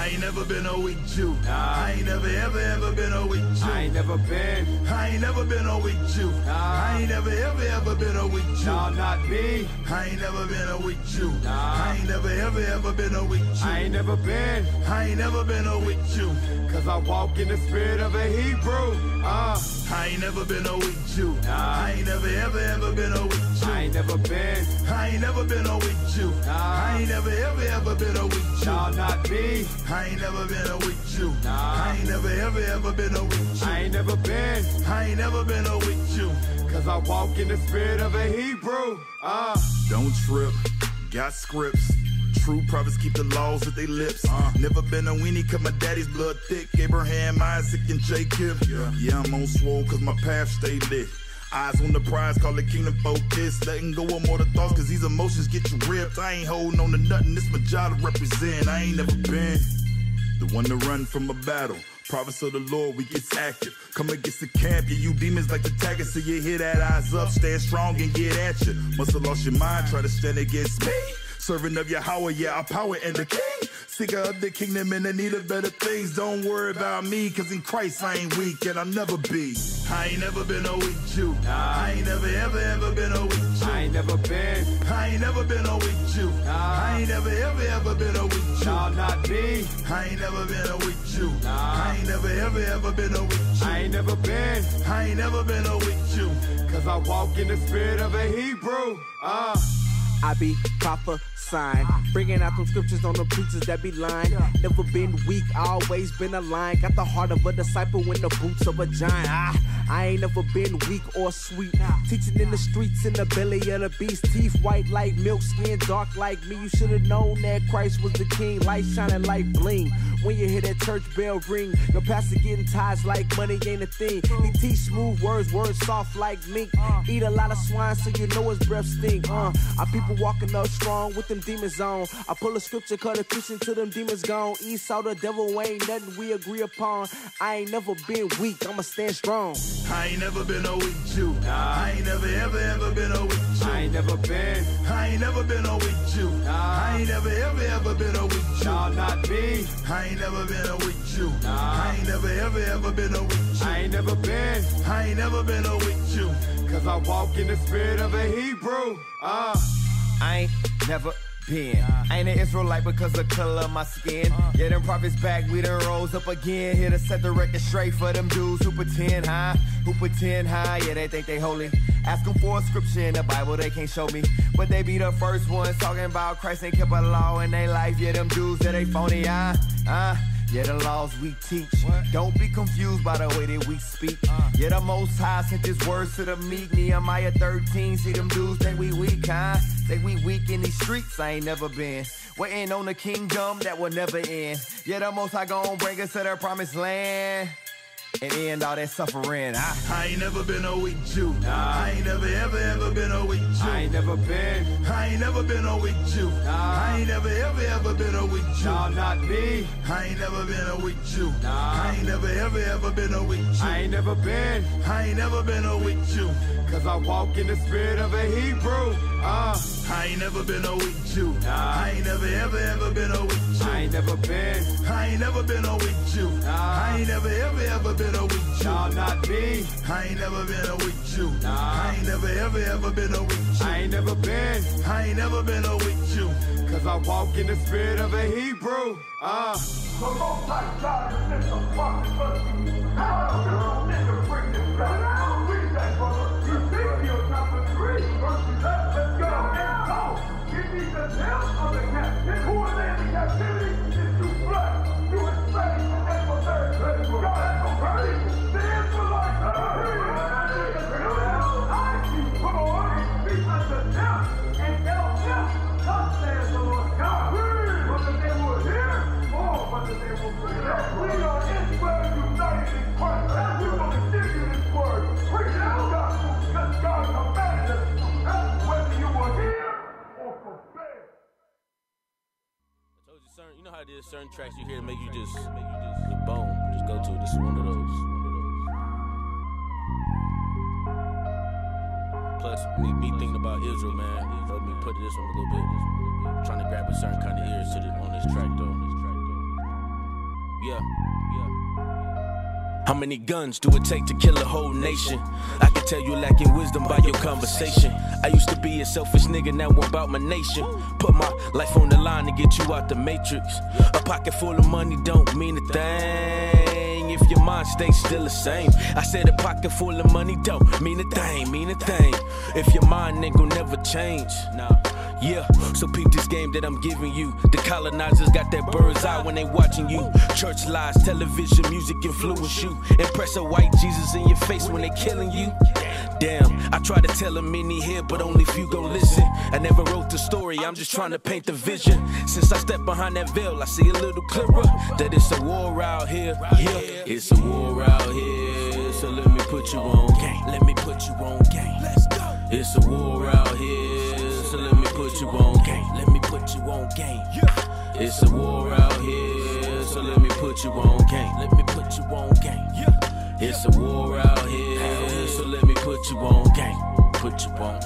I ain't never been a weak Jew. Nah. I ain't never ever ever been a weak Jew. I ain't never been. I ain't never been a weak Jew. Nah. I ain't never ever ever been a weak Jew. No, not me. I ain't never been a weak Jew. Nah. I ain't never ever ever been a weak Jew. I ain't never been. I ain't never been a weak Jew. Cause I walk in the spirit of a Hebrew. Uh, I ain't never been a weak Jew. I ain't never ever ever been a weak Jew. I ain't never been. I ain't never been a weak Jew. I ain't never ever ever been a weak Jew. No, not me. I ain't never been a weak Jew. I ain't never ever ever been a weak Jew. I ain't never been. I ain't never been a weak Jew. Cause I walk in the spirit of a Hebrew. Uh, Don't trip, got scripts. True prophets keep the laws with their lips. Uh. Never been a weenie, cause my daddy's blood thick. Abraham, Isaac, and Jacob. Yeah, I'm on swole, cause my path stay lit. Eyes on the prize, call it kingdom focus. Letting go of more the thoughts, cause these emotions get you ripped. I ain't holding on to nothing, this my job to represent. I ain't never been the one to run from a battle. Prophets of the Lord, we get active. Come against the camp, yeah, you demons like the tagger. So you hear that eyes up, stand strong and get at you. Must have lost your mind, try to stand against me. Serving of Yahweh, yeah, our power and the king. Seeker of the kingdom and the need of better things. Don't worry about me, cause in Christ I ain't weak and I'll never be. I ain't never been a weak Jew. Nah. I ain't never ever ever been a weak Jew. I ain't never been. I ain't never been a weak Jew. Nah. I ain't never ever ever been a weak Jew. No, not me. I ain't never been a weak Jew. Nah. I ain't never ever ever been a weak Jew. I ain't never been. I ain't never been a weak Jew. Cause I walk in the spirit of a Hebrew. Uh, I be prophesying, bringing out them scriptures on the preachers that be lying. Never been weak, always been a lion. Got the heart of a disciple in the boots of a giant. I, I ain't never been weak or sweet. Teaching in the streets in the belly of the beast. Teeth white like milk, skin dark like me. You should have known that Christ was the king. Light shining like bling. When you hear that church bell ring, your pastor getting ties like money ain't a thing. He teach smooth words, words soft like mink. Eat a lot of swine so you know his breath stink. Uh, our people walking up strong with them demons on. I pull a scripture, cut a Christian till them demons gone. Esau the devil ain't nothing we agree upon. I ain't never been weak, I'ma stand strong. I ain't never been a weak Jew. I ain't never ever ever been a weak Jew. I ain't never been. I ain't never been a weak Jew. I ain't never ever ever been a weak Jew. No, not me. I ain't never been a weak Jew. I ain't never ever ever been a weak Jew. I ain't never been. I ain't never been a weak Jew. Cause I walk in the spirit of a Hebrew. Uh, I ain't never been. I ain't an Israelite because of color of my skin. Yeah, them prophets back, we done rose up again. Here to set the record straight for them dudes who pretend high, who pretend high. Yeah, they think they holy. Ask them for a scripture in the Bible, they can't show me. But they be the first ones talking about Christ ain't kept a law in their life. Yeah, them dudes that they phony, ah, ah. Yeah, the laws we teach. Don't be confused by the way that we speak. Uh. Yeah, the Most High sent His words to the meek. Nehemiah 13. See them dudes think we weak, huh? Think we weak in these streets. I ain't never been. Waiting on the kingdom that will never end. Yeah, the Most High gon' bring us to the promised land. And end all that suffering. I, I ain't never been a weak Jew. I ain't never ever ever been a weak Jew. I ain't never been. I ain't never been a weak Jew. I ain't never ever ever been a weak Jew. No, not me. I ain't never been a weak Jew. I ain't never ever ever been a weak Jew. I ain't never been. I ain't never been a weak Jew. Cause I walk in the spirit of a Hebrew. Uh, I ain't never been a weak Jew. I ain't never ever ever been a weak Jew. I ain't never been. I ain't never been a weak Jew. I ain't never ever ever been a weak Jew. No, not me. I ain't never been a weak Jew. I ain't never ever ever been a weak Jew. I ain't never been. I ain't never been a weak Jew. Cause I walk in the spirit of a Hebrew. Uh, The Most High God has sent a prophet unto you. How shall a nigga bring this back? I'll read that, brother. Ezekiel chapter 3, verse 11. Let's go. And go. Give me the tale of the captivity. Who are they in captivity? You know how it is. Certain tracks you hear make you just, make you just, just go to. it. This is one of those. Plus, me, me thinking about Israel, man, helped me put this on a little bit. Trying to grab a certain kind of ears to on this track, though. Yeah, yeah. How many guns do it take to kill a whole nation? I can tell you lacking wisdom by your conversation. I used to be a selfish nigga, now I'm about my nation. Put my life on the line to get you out the matrix. A pocket full of money don't mean a thing if your mind stays still the same. I said a pocket full of money don't mean a thing, mean a thing. If your mind ain't gon' never change. Nah. Yeah, so peep this game that I'm giving you. The colonizers got that bird's eye when they watching you. Church lies, television, music influence you. Impress a white Jesus in your face when they killing you. Damn, I try to tell them many here, but only few gon' listen. I never wrote the story, I'm just trying to paint the vision. Since I stepped behind that veil, I see a little clearer that it's a war out here. Yeah, it's a war out here. So let me put you on game. Let me put you on game. Let's go. It's a war out here. You on game. Let me put you on game. It's a war out here. So let me put you on game. Let me put you on game. Yeah. It's a war out here. So let me put you on game. Put you on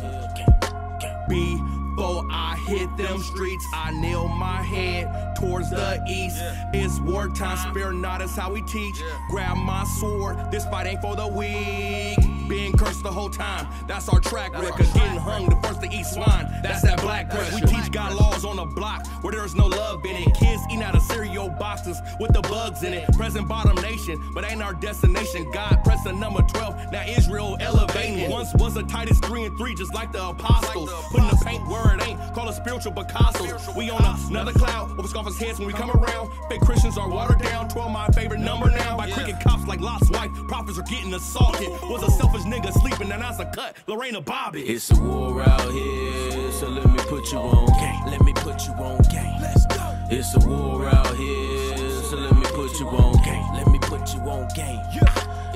game. Before I hit them streets, I nail my head towards the east. It's wartime, spare not is how we teach. Grab my sword, this fight ain't for the weak. Being cursed the whole time, that's our track record. Getting hung the first to eat swine, that's that black crest. We teach God laws on the block where there's no love in it. Kids eating out of cereal boxes with the bugs in it. Present bottom nation, but ain't our destination. God pressing number 12, now Israel elevating. Once was the tightest three and three, just like the apostles. Putting the paint it ain't, call it spiritual Picasso's. We on another cloud, over scoffers' heads when we come around. Fake Christians are watered down, 12 my favorite number now. By cricket cops like Lot's wife, prophets are getting assaulted. Was a selfish nigga sleeping, and that's a cut. Lorena Bobbitt. It's a war out here, so let me put you on game. Let me put you on game. Let's go. It's a war out here, so let me put you on game. Let me put you on game.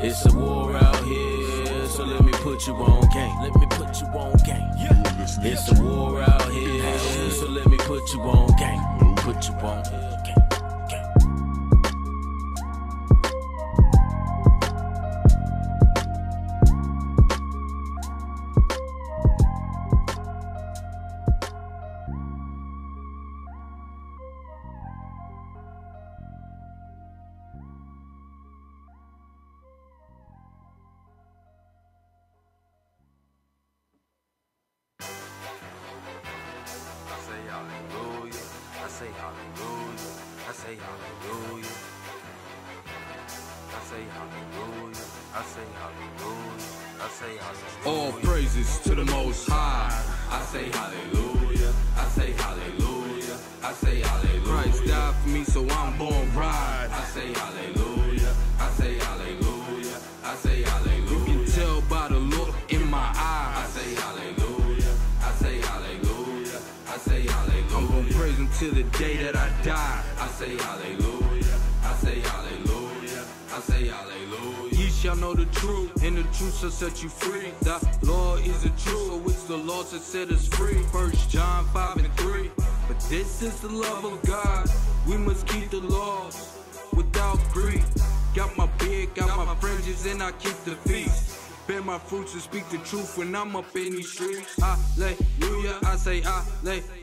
It's a war out here, so let me put you on game. Let me put you on game. It's a war out here, so let me put you on game. Put you on game. Truth when I'm up in these streets. Hallelujah, I say hallelujah.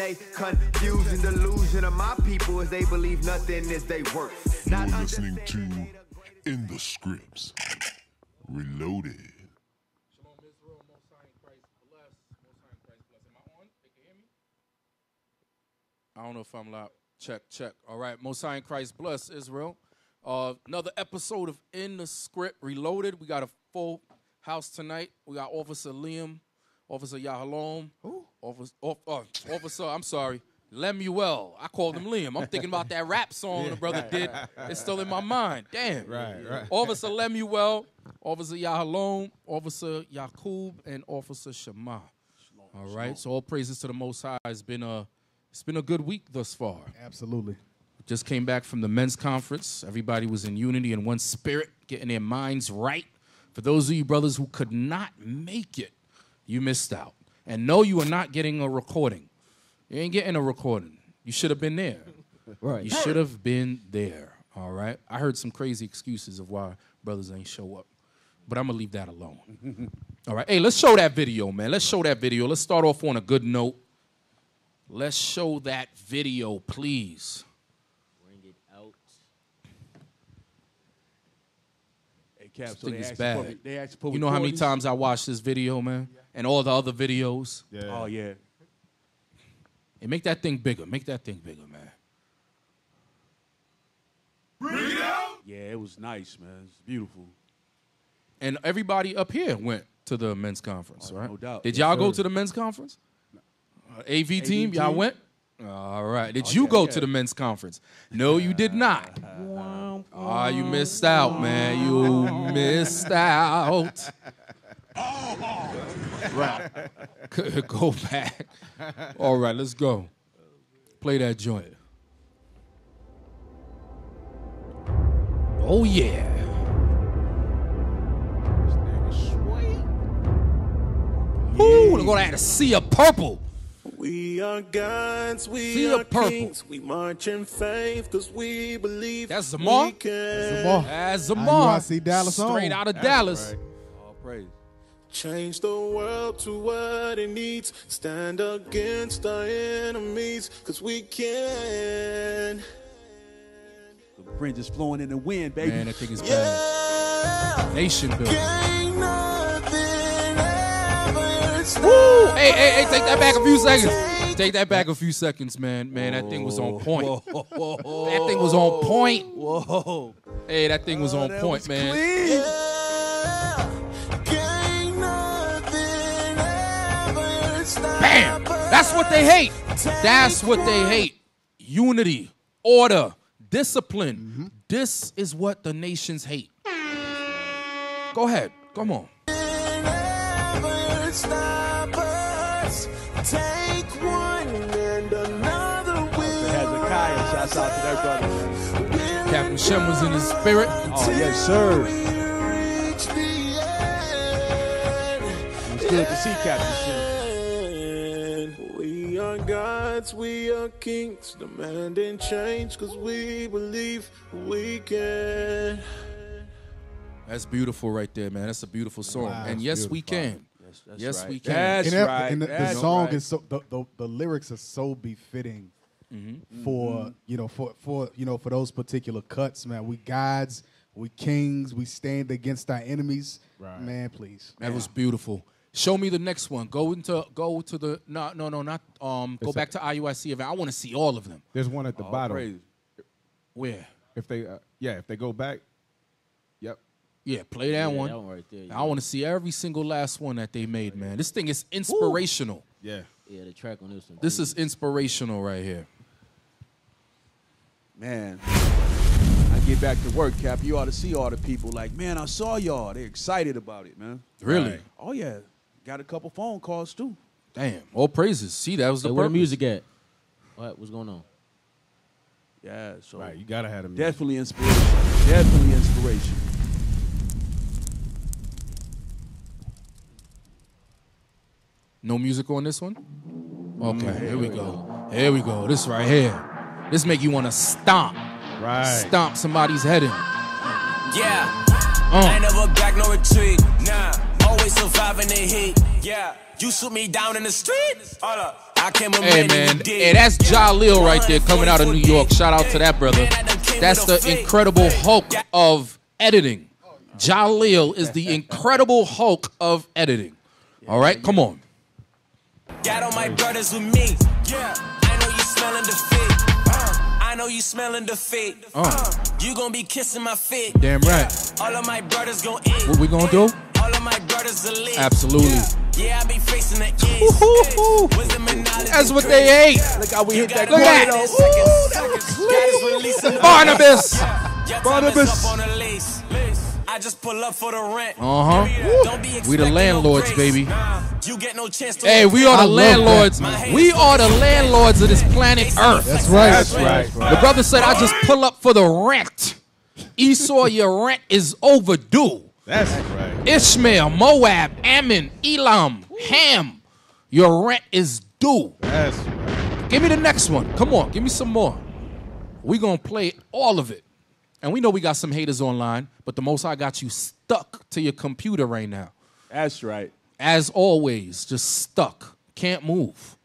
Twisted up in they confusion. Delusion of my people is they believe nothing is they worth. You're listening to In the Scripts. Reloaded. Shalom Israel, Most High in Christ bless. Most High in Christ bless. Am I on? They can hear me? I don't know if I'm loud. Check, check. All right. Most High in Christ bless Israel. Uh, another episode of In the Script Reloaded. We got a full house tonight. We got Officer Liam, Officer Yahalom. Who? Officer, off, uh, officer, I'm sorry. Lemuel. I called him Liam. I'm thinking about that rap song the brother did. It's still in my mind. Damn. Right, right. Officer Lemuel, Officer Yahalom, Officer Yakub, and Officer Shema. All right. So all praises to the Most High. It's been a it's been a good week thus far. Absolutely. Just came back from the men's conference. Everybody was in unity and one spirit, getting their minds right. For those of you brothers who could not make it, you missed out. And no, you are not getting a recording. You ain't getting a recording. You should have been there. Right. You should have been there. All right. I heard some crazy excuses of why brothers ain't show up. But I'm gonna leave that alone. All right. Hey, let's show that video, man. Let's show that video. Let's start off on a good note. Let's show that video, please. Bring it out. Hey, Cap, This so thing they is asked you for- bad. they asked you for You know how many times I watched this video, man, and all the other videos. Yeah. Oh yeah. And make that thing bigger. Make that thing bigger, man. Yeah, it was nice, man. It's beautiful. And everybody up here went to the men's conference, right? Oh, no doubt. Did y'all go sir. to the men's conference? Uh, AV team, y'all team? went. All right. Did you go to the men's conference? No, you did not. Ah, you missed out, man. You missed out. Right. go back. All right, let's go. Play that joint. Oh yeah. Ooh, we're gonna add a sea of purple. We are gods, we See are purple. kings, we march in faith because we believe That's Zamar. we can. Zamar. That's Zamar. IUIC Dallas Straight on. out of That's Dallas. All praise. Change the world to what it needs. Stand against our enemies because we can. The wind is flowing in the wind, baby. Man, that thing is bad. Nation building. Ain't nothing ever stop Woo! Hey, hey, hey, take that back a few seconds. Take that back a few seconds, man. Man, that thing was on point. That thing was on point. Whoa. Hey, that thing was on that point, was man. clean. Ain't Bam! That's what they hate. That's what they hate. Unity, order, discipline. Mm-hmm. This is what the nations hate. Go ahead. Come on. never stop us. Take one and another Hezekiah, shouts out to that brother. Captain Shem was in his spirit. Oh, yes, sir. reach the end. It's good to see Captain Shem. We are gods, we are kings, demanding change because we believe we can. That's beautiful right there, man. That's a beautiful song. Wow, and that's yes, we can. that's yes, right. we can. That's and, that- right. and the, the That's song right. is so the, the, the lyrics are so befitting Mm-hmm. for you know for for you know for those particular cuts, man. We gods, we kings, we stand against our enemies. Right. Man, please. That was beautiful. Show me the next one. Go into go to the no no no not um go It's back to IUIC event. I want to see all of them. There's one at the All bottom. praise. Where? If they, uh, yeah, if they go back, yep. Yeah, play that Yeah, one. that one right there, yeah. I want to see every single last one that they made, man. This thing is inspirational. Yeah. Yeah, the track on this one. This is inspirational right here. Man, I get back to work, Cap. You ought to see all the people like, man, I saw y'all. They're excited about it, man. Really? Oh, yeah. Got a couple phone calls, too. Damn. All praises. See, that was the Hey, where the music at? What? What's going on? Yeah, so Right, you gotta have them. definitely inspiration. Definitely inspiration. No music on this one? Okay, here we go. Here we go. This right here. This make you want to stomp. Right. Stomp somebody's head in. Yeah. Uh. I ain't never back no retreat. Nah. Always surviving the heat. Yeah. You shoot me down in the street. Hold up. I came with Hey man, hey that's Jalil right there coming out of New York. Shout out to that brother. That's the incredible Hulk of editing. Jalil is the incredible Hulk of editing. All right, come on. Got all my brothers with me. Yeah. I know you smelling defeat. Uh, I know you smelling defeat. Uh. You gonna be kissing my feet. Damn right. All of my brothers gon' eat. What we gonna do? All of my brothers are. Absolutely. Yeah, I be facing the east. Wisdom and knowledge. That's what they ate. Look how we hit that Look at it. Barnabas. Barnabas. I just pull up for the rent. Uh huh. Don't be We the expecting landlords, no grace. baby. You get no chance to Hey, we are the love landlords. We are the landlords of this planet Earth. That's right. That's right. The brother said, I just pull up for the rent. Esau, your rent is overdue. That's right. Ishmael, Moab, Ammon, Elam, Ham, your rent is due. That's right. Give me the next one. Come on, give me some more. we going to play all of it. And we know we got some haters online, but the Most High got you stuck to your computer right now. That's right. As always, just stuck. Can't move.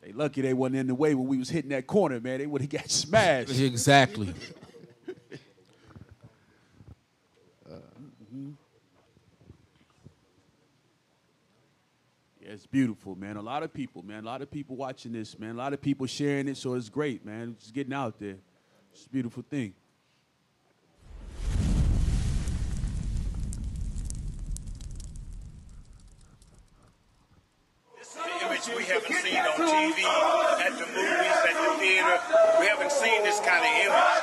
They lucky they wasn't in the way when we was hitting that corner, man. They would have got smashed. Exactly. it's beautiful, man. A lot of people, man. A lot of people watching this, man. A lot of people sharing it, so it's great, man. It's getting out there. It's a beautiful thing. The image we haven't seen on TV, at the movies, at the theater. We haven't seen this kind of image.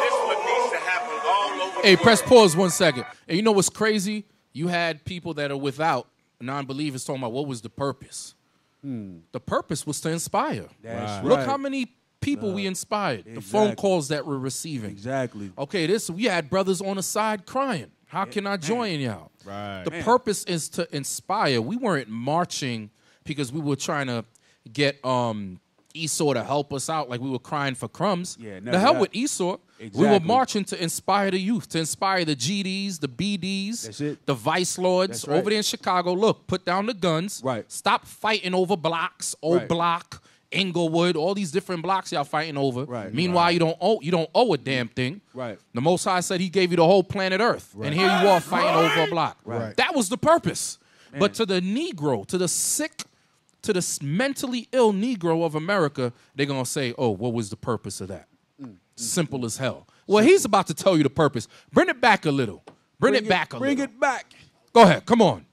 This one needs to happen all over Hey, the press world. pause one second. And you know what's crazy? You had people that are without non-believers talking about what was the purpose. The purpose was to inspire. That's Look right. how many people we inspired. The phone calls that we're receiving. Exactly. Okay, this we had brothers on the side crying. How can I join y'all? Right. The Man. purpose is to inspire. We weren't marching because we were trying to get um Esau to help us out, like we were crying for crumbs. Yeah, no, the hell that. with Esau. We were marching to inspire the youth, to inspire the GDs, the BDs, the vice lords right. over there in Chicago. Look, put down the guns. Right. Stop fighting over blocks, old Right. block, Inglewood, all these different blocks y'all fighting over. Right. Meanwhile, you don't owe you don't owe a damn thing. Right. The Most High said He gave you the whole planet Earth, and here you are fighting over a block. Right. That was the purpose. But to the Negro, to the sick, to the mentally ill Negro of America, they're gonna say, "Oh, what was the purpose of that?" Simple as hell. Well, he's about to tell you the purpose. Bring it back a little. Bring, it, back a Bring little. Bring it back. Go ahead. Come on.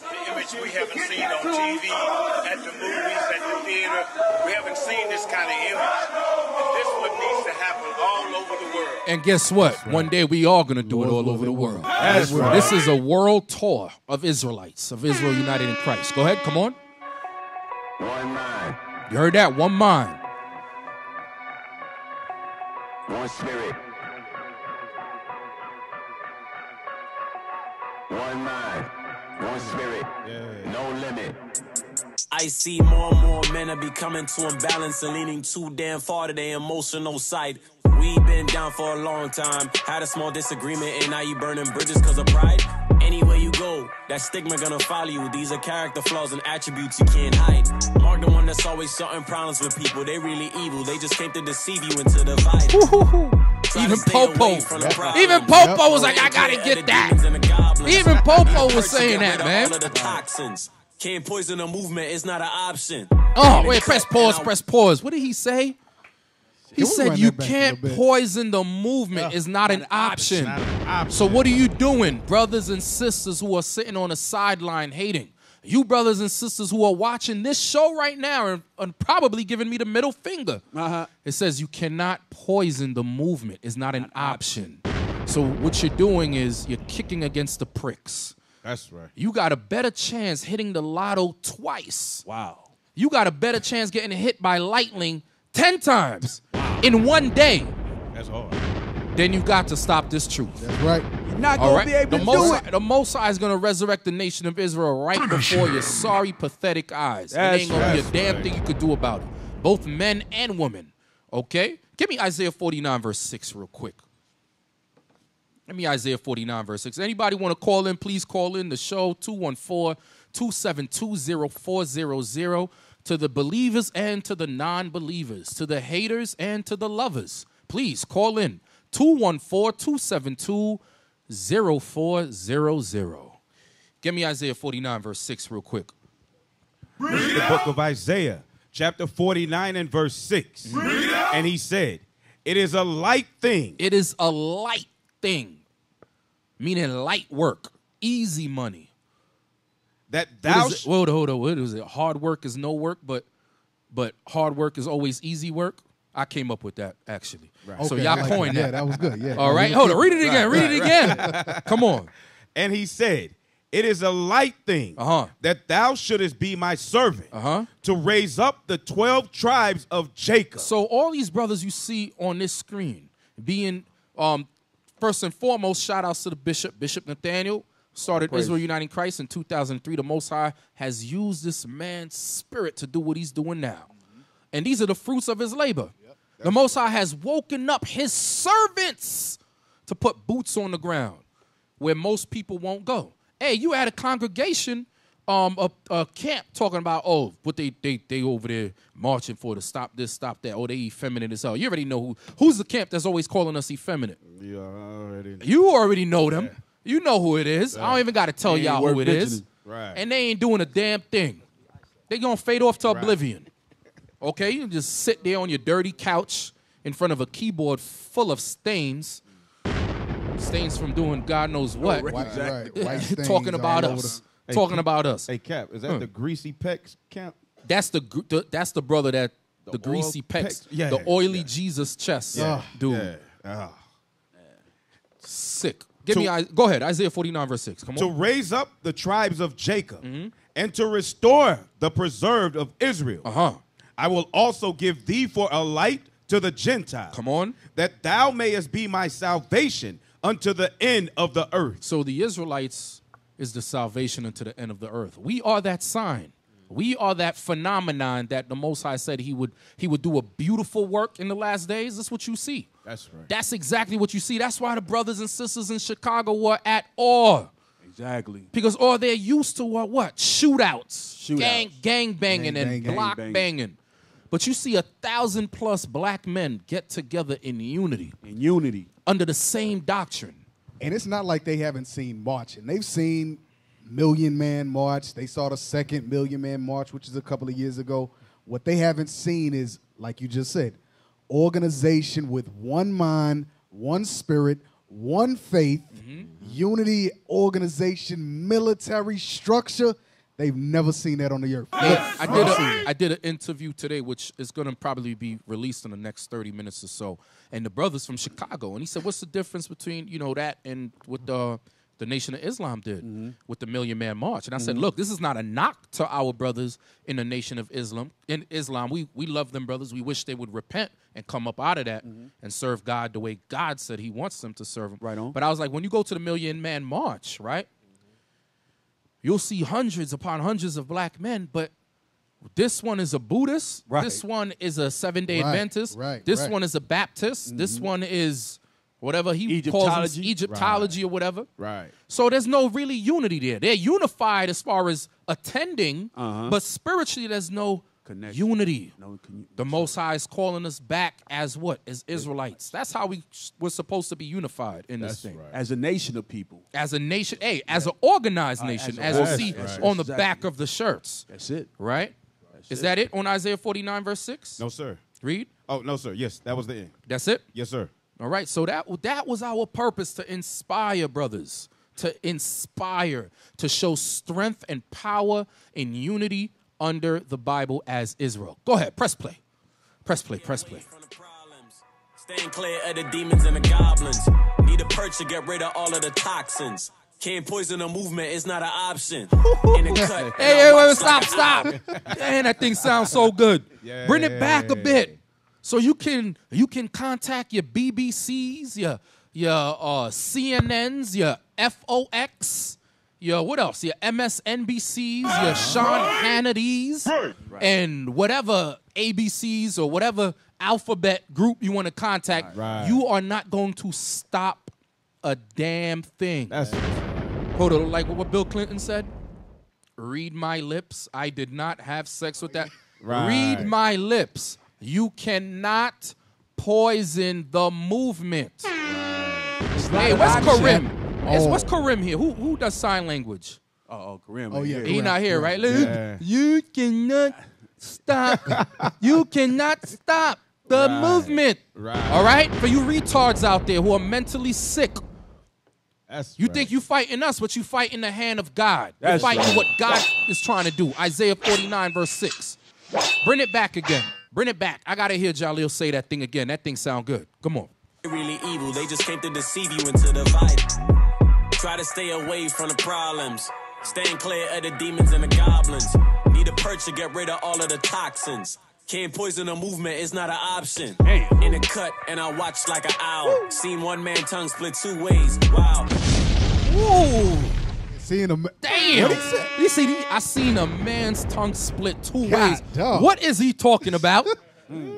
The image we haven't seen on TV, And guess what? One day we are gonna do it all over the world. That's right. This is a world tour of Israelites, of Israel united in Christ. Go ahead, come on. One mind, You heard that? One mind. one spirit. One mind, one spirit. No limit. I see more and more men are becoming too imbalanced and leaning too damn far to their emotional side. We been down for a long time, had a small disagreement, and now you burning bridges cause of pride. Anywhere you go, that stigma gonna follow you. These are character flaws and attributes you can't hide. Mark the one that's always starting problems with people. They really evil. They just came to deceive you into the fight. Even Popo. from. Even Popo was like, I gotta get that. demons and the goblins. Even Popo was saying that, man. All of the toxins. Can't poison the movement. It's not an option. Oh, wait, press pause, press pause. What did he say? He said you that back a can't poison the movement. It's not an option. not an option. So what are you doing, brothers and sisters who are sitting on the sideline hating? You brothers and sisters who are watching this show right now and, and probably giving me the middle finger. Uh-huh. It says you cannot poison the movement. It's not an option. So what you're doing is you're kicking against the pricks. That's right. You got a better chance hitting the lotto twice. Wow. You got a better chance getting hit by lightning 10 times in one day. That's hard. Then you got to stop this truth. That's right. You're not All gonna right? be able The to Most, do it. the Most High is going to resurrect the nation of Israel right before your sorry, pathetic eyes. That's it ain't going to be a right. damn Right. thing you could do about it. Both men and women. Okay? Give me Isaiah 49, verse 6, real quick. Let me Isaiah 49, verse 6. Anybody want to call in, please call in the show 214 272 0400 to the believers and to the non believers, to the haters and to the lovers. Please call in 214 272 0400. Give me Isaiah 49, verse 6, real quick. This is the book of Isaiah, chapter 49 and verse 6. And he said, It is a light thing. It is a light thing, meaning light work, easy money. That thou is it? Hold on, hold on. What is it? Hard work is no work, but but hard work is always easy work. I came up with that actually. So Okay, y'all I like coined that. that. Yeah, that was good. Yeah. All Yeah, right, you hold on. Read it again. Right, Read it right, again. Come on. And he said, It is a light thing Uh-huh. that thou shouldest be my servant uh-huh. to raise up the 12 tribes of Jacob. So all these brothers you see on this screen, being um, first and foremost, shout outs to the bishop, Bishop Nathaniel, started Praise. Israel United in Christ in 2003. The Most High has used this man's spirit to do what he's doing now, and these are the fruits of his labor. the Most High has woken up his servants to put boots on the ground where most people won't go. Hey, you had a congregation, um, a, a camp talking about, oh, what they they they over there marching for to stop this, stop that. Oh, they effeminate as hell. You already know who who's the camp that's always calling us effeminate. Yeah, already. You already know them. You know who it is. I don't even got to tell y'all who it is. Right. And they ain't doing a damn thing. They gonna fade off to oblivion. Okay, you just sit there on your dirty couch in front of a keyboard full of stains, stains from doing God knows oh, what. Right, exactly. White stains talking about us. the- Hey, talking Cap- about us. Hey, Cap, is that the Greasy Pecs camp? That's the, gr- the that's the brother that the, oil greasy pecs, pecs? Yeah, the oily Jesus chest, Yeah, dude. yeah. Ah. Sick. Give To- me I, go ahead. Isaiah 49 verse 6. Come To on. raise up the tribes of Jacob Mm-hmm. and to restore the preserved of Israel. Uh-huh. I will also give thee for a light to the Gentiles. Come on. That thou mayest be my salvation unto the end of the earth. So the Israelites is the salvation unto the end of the earth. We are that sign. We are that phenomenon that the Most High said he would he would do a beautiful work in the last days. That's what you see. That's right. That's exactly what you see. That's why the brothers and sisters in Chicago were at awe. Exactly. Because all they're used to are what? Shootouts. Shootouts. Gang, gang banging Gang and banging. block Gang banging. But you see a thousand plus black men get together in unity. In unity. Under the same doctrine. And it's not like they haven't seen marching. They've seen Million Man March. They saw the second Million Man March, which is a couple of years ago. What they haven't seen is, like you just said, organization with one mind, one spirit, one faith, mm-hmm. unity, organization, military structure. They've never seen that on the earth. Yeah, I did. seen A, it. I did an interview today, which is going to probably be released in the next thirty minutes or so. And the brothers from Chicago, and he said, "What's the difference between you know that and what the the Nation of Islam did Mm-hmm. with the Million Man March?" And I said, Mhm. "Look, this is not a knock to our brothers in the Nation of Islam. In Islam, we we love them brothers. We wish they would repent and come up out of that and serve God the way God said He wants them to serve Him. Mm-hmm. Right on. But I was like, when you go to the Million Man March, right? You'll see hundreds upon hundreds of black men, but this one is a Buddhist. Right. This one is a seven day Right, Adventist. right, this right. one is a Baptist. This Mhm. one is whatever he calls Egyptology. it, Egyptology or whatever. Right. So there's no really unity there. They're unified as far as attending, Uh-huh. but spiritually there's no unity. the Most High is calling us back as what? As Israelites. That's how we we're supposed to be unified in this thing. As a nation of people. As a nation, hey, as an organized Uh, nation, as as, a- you see right. on the Exactly. back of the shirts. That's it. Right? Is that it on Isaiah 49, verse 6? No, sir. Read. Oh, no, sir. Yes, that was the end. That's it? Yes, sir. All right. So that that was our purpose to inspire brothers, to inspire, to show strength and power in unity under the Bible as Israel. Go ahead, press play. Press play, press play. Staying clear of the demons and the goblins. Need a perch to get rid of all of the toxins. Can't poison the movement, it's not an option. In the cut. Hey, hey, wait, wait, stop, stop. Man, that thing sounds so good. Bring it back a bit. So you can you can contact your BBCs, your your uh, CNNs, your FOX, your what else? Your MSNBCs, your Sean Hannity's, and whatever ABCs or whatever alphabet group you want to contact. You are not going to stop a damn thing. That's Hold on, like what Bill Clinton said. Read my lips. I did not have sex with that. Right. Read my lips. You cannot poison the movement. Hey, an what's option. Karim? Yes, Oh. what's Karim here? Who who does sign language? Oh, oh Kareem. Oh, yeah, He not here, right? Kareem. Yeah. You cannot stop. you cannot stop the Right. movement. Right. All right? For you retards out there who are mentally sick. That's you think you fighting us, but you fighting the hand of God. You're fighting right. what God is trying to do. Isaiah 49, verse 6. Bring it back again. Bring it back. I gotta hear Jaleel say that thing again. That thing sound good. Come on. really evil. They just came to deceive you into divide. Try to stay away from the problems. Staying clear of the demons and the goblins. Need a perch to get rid of all of the toxins. Can't poison the movement, it's not an option. In the cut, and I watch like an owl. Seen one man tongue split two ways. Wow. Ooh. Seeing him. Damn. You see, I seen a man's tongue split two God ways. dog. What is he talking about?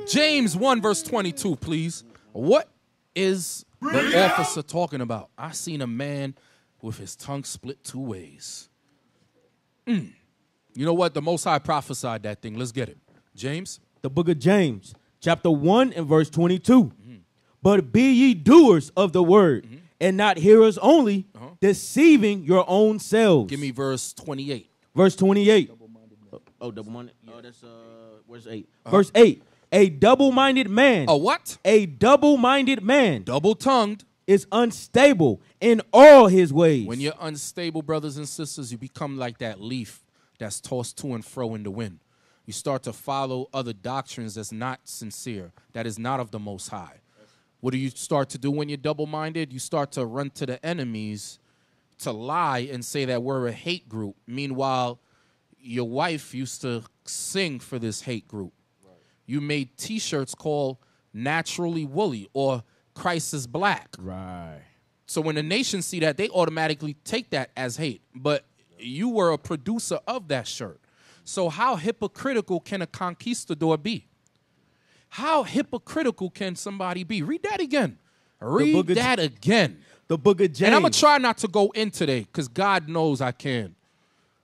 James 1, verse 22, please. What is the officer talking about? I seen a man with his tongue split two ways. Mm. You know what? The Most High prophesied that thing. Let's get it. James? The book of James, chapter 1 and verse 22. But be ye doers of the word, and not hearers only, deceiving your own selves. Give me verse 28. Verse 28. Oh, double minded. Oh, that's uh, where's 8 Verse 8. A double minded man. A what? A double minded man. Double tongued. Is unstable in all his ways. When you're unstable, brothers and sisters, you become like that leaf that's tossed to and fro in the wind. You start to follow other doctrines that's not sincere, that is not of the Most High. What do you start to do when you're double minded? You start to run to the enemies to lie and say that we're a hate group. Meanwhile, your wife used to sing for this hate group. You made t shirts called Naturally Woolly or Christ is Black. Right. So when the nation see that, they automatically take that as hate. But you were a producer of that shirt. So how hypocritical can a conquistador be? How hypocritical can somebody be? Read that again. Read that again. The book of James. And I'm gonna try not to go in today because God knows I can.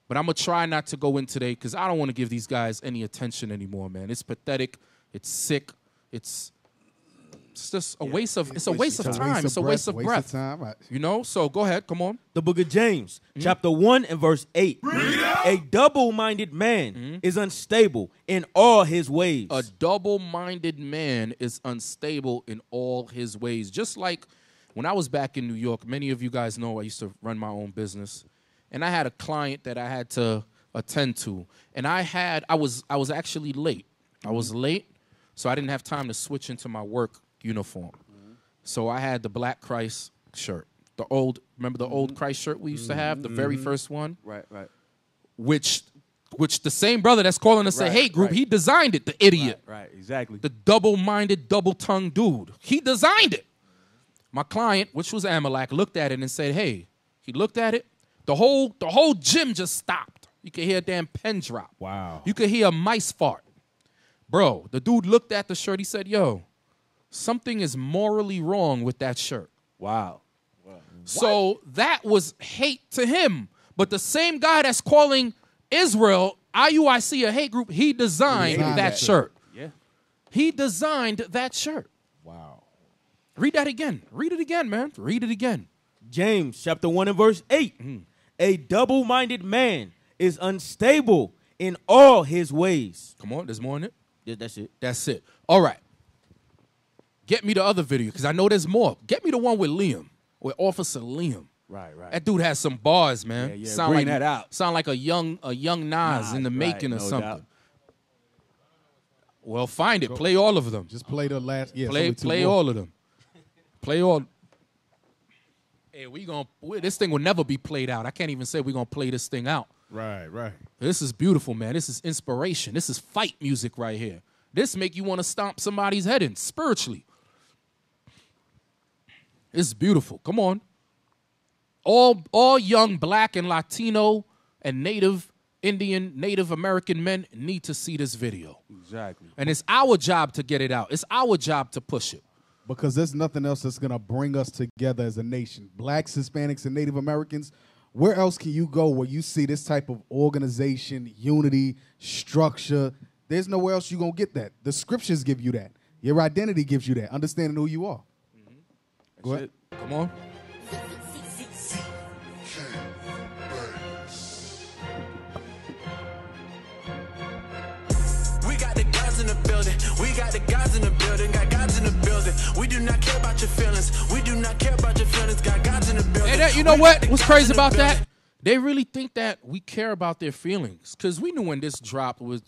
But I'm gonna try not to go in today because I don't want to give these guys any attention anymore, man. It's pathetic. It's sick. It's it's just a waste of it's a waste of time. It's a waste of breath. time. Right. You know. So go ahead. Come on. The book of James, Hmm? chapter 1 and verse 8. A double minded man is unstable in all his ways. A double-minded man is unstable in all his ways. Just like when I was back in New York, many of you guys know I used to run my own business, and I had a client that I had to attend to, and I had I was I was actually late. I was late, so I didn't have time to switch into my work uniform. So I had the Black Christ shirt, the old remember the old Christ shirt we used to have, the very Mhm. first one Right, right. which which the same brother that's calling us a hate group, right. he designed it, the idiot. Right, exactly. The double-minded, double-tongued dude. He designed it. My client, which was Amalek, looked at it and said, "Hey." He looked at it. The whole the whole gym just stopped. You could hear a damn pen drop. Wow. You could hear a mice fart. Bro, the dude looked at the shirt. He said, "Yo, something is morally wrong with that shirt." Wow. So that was hate to him. But the same guy that's calling Israel IUIC a hate group, he designed, Designed that that. shirt. Yeah. He designed that shirt. Wow. Read that again. Read it again, man. Read it again. James chapter 1 and verse 8. Mm-hmm. A double minded man is unstable in all his ways. Come on, there's more in it. Yeah, that's it. That's it. All right. Get me the other video because I know there's more. Get me the one with Liam, with Officer Liam. Right, right. That dude has some bars, man. Yeah, yeah, Sound bring like that out. Sound like a young a young Nas, in the Nas, making or no something. doubt. Well, find it. Play all of them. Just play the last. Yeah, play play more. all of them. Play all. Hey, we gonna we, this thing will never be played out. I can't even say we're gonna play this thing out. Right, right. This is beautiful, man. This is inspiration. This is fight music right here. This make you want to stomp somebody's head in spiritually. It's beautiful. Come on. All all young black and Latino and native Indian, Native American men need to see this video. Exactly. And it's our job to get it out. It's our job to push it. because there's nothing else that's going to bring us together as a nation. Blacks, Hispanics, and Native Americans. Where else can you go where you see this type of organization, unity, structure? There's nowhere else you're going to get that. The scriptures give you that. Your identity gives you that. Understanding who you are. Go ahead. Come on. We got the guys in the building. We got the guys in the building. Got guys in the building. We do not care about your feelings. We do not care about your feelings. Got guys in the building. And that, you know We what? What's crazy in the about that? They really think that we care about their feelings because we knew when this dropped was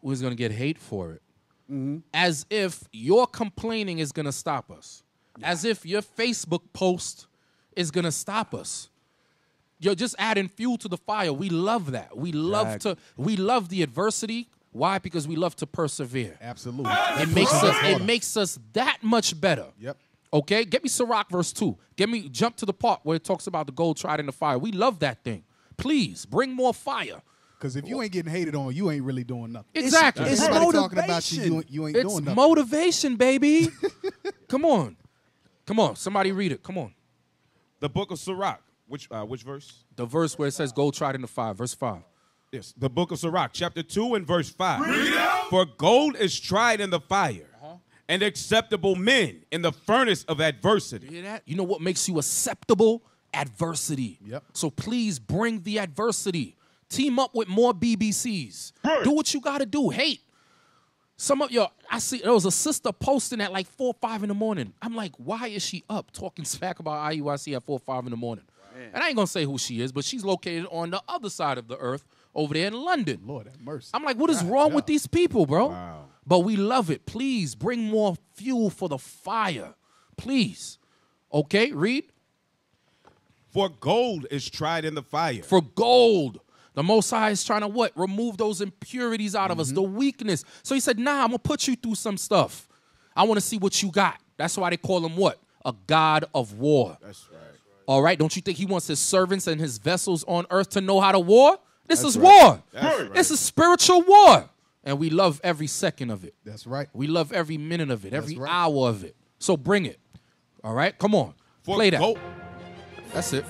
was gonna get hate for it. Mm-hmm. As if your complaining is gonna stop us. As if your Facebook post is gonna stop us. You're just adding fuel to the fire. We love that. We love to. We love the adversity. Why? Because we love to persevere. Absolutely. It makes us. It makes us that much better. Yep. Okay, get me Sirach verse 2. Get me jump to the part where it talks about the gold tried in the fire. We love that thing. Please bring more fire. Because if you ain't getting hated on, you ain't really doing nothing. Exactly. It's, Everybody talking about you, you, ain't- you ain't it's doing nothing. motivation, baby. Come on. Come on. Somebody read it. Come on. The book of Sirach. Which uh, which verse? The verse where it says gold tried in the fire, verse 5. Yes, the book of Sirach, chapter 2 and verse 5. For gold is tried in the fire, Uh-huh. and acceptable men in the furnace of adversity. You hear that? You know what makes you acceptable? Adversity. Yep. So please bring the adversity. Team up with more BBCs. Do what you got to do. Hate. Some of your, I see, there was a sister posting at like 4 5 in the morning. I'm like, why is she up talking smack about IUIC at 4 5 in the morning? And I ain't going to say who she is, but she's located on the other side of the earth over there in London. Lord have mercy. I'm like, what is wrong with these people, bro? But we love it. Please bring more fuel for the fire. Please. Okay, read. For gold is tried in the fire. For gold. The Most High is trying to what? Remove those impurities out of us, mm-hmm. the weakness. So he said, nah, I'm going to put you through some stuff. I want to see what you got. That's why they call him what? A God of war. That's right. All right. Don't you think he wants his servants and his vessels on earth to know how to war? This That's is right. war. Right. This is spiritual war. And we love every second of it. That's right. We love every minute of it, That's every right. hour of it. So bring it. All right. Come on. For Play that. gold- That's it.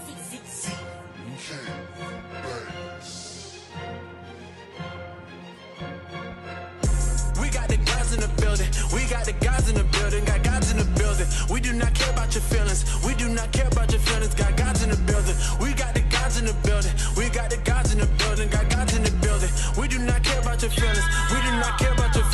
Building. Got guys in the building. We do not care about your feelings. We do not care about your feelings. Got guys in the building. We got the guys in the building. We got the guys in the building. Got guys in the building. We do not care about your feelings. We do not care about your feelings.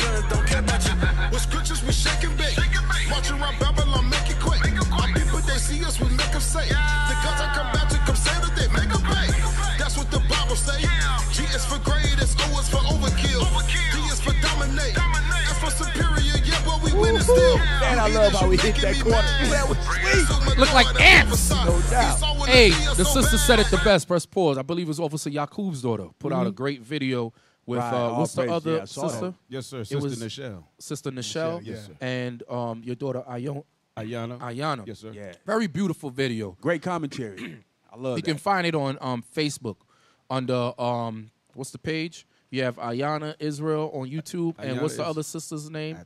Love how we hit that corner. That was sweet. Look like ants. No doubt. Hey, the sister said it the best. Press pause. I believe it was Officer Yakub's daughter. Put out a great video with Right, uh, what's the praise. other Yeah, sister? that. Yes, sir. It Sister was Nichelle. Sister Nichelle. yes, sir. And um, your daughter Ayon- Ayana. Ayana. Yes, sir. Yeah. Very beautiful video. Great commentary. I love You that. can find it on um, Facebook under um, what's the page? You have Ayana Israel on YouTube, and what's the is- other sister's name?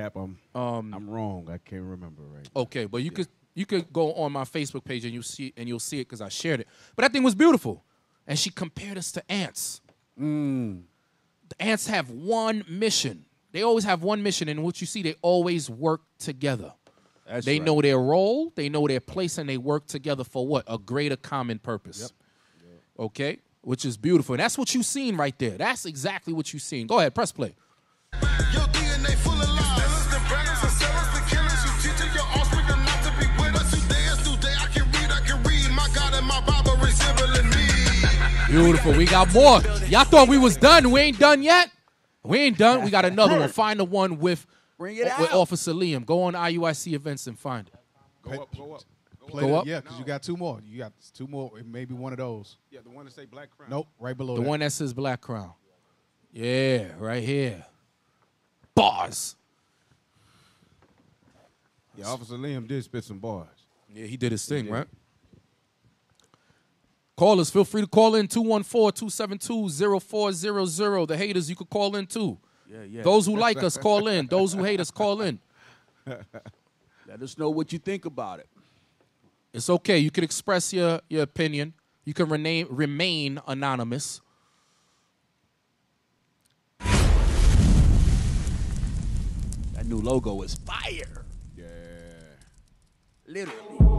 Cap, I'm, Um, I'm wrong. I can't remember right. Okay, but you could you could go on my Facebook page and you see and you'll see it because I shared it. But that thing was beautiful, and she compared us to ants. Mm. The ants have one mission. They always have one mission, and what you see, they always work together. That's they right. know their role, they know their place, and they work together for what? A greater common purpose. Okay, which is beautiful, and that's what you've seen right there. That's exactly what you've seen. Go ahead, press play. Beautiful. We got more. Y'all thought we was done. We ain't done yet. We ain't done. We got another one. Find the one with Bring it with out. Officer Liam. Go on IUIC events and find it. Go up, go up. Play Go up? Yeah, because you got two more. You got two more. Maybe one of those. Yeah, the one that say Black Crown. Nope, right below The that. one that says Black Crown. Yeah, right here. Bars. Yeah, Officer Liam did spit some bars. Yeah, he did his thing, did. right? Callers, feel free to call in 214-272-0400. The haters, you could call in too. Yeah, yeah. Those who like us, call in. Those who hate us, call in. Let us know what you think about it. It's okay. You can express your, your opinion. You can remain remain anonymous. That new logo is fire. Yeah.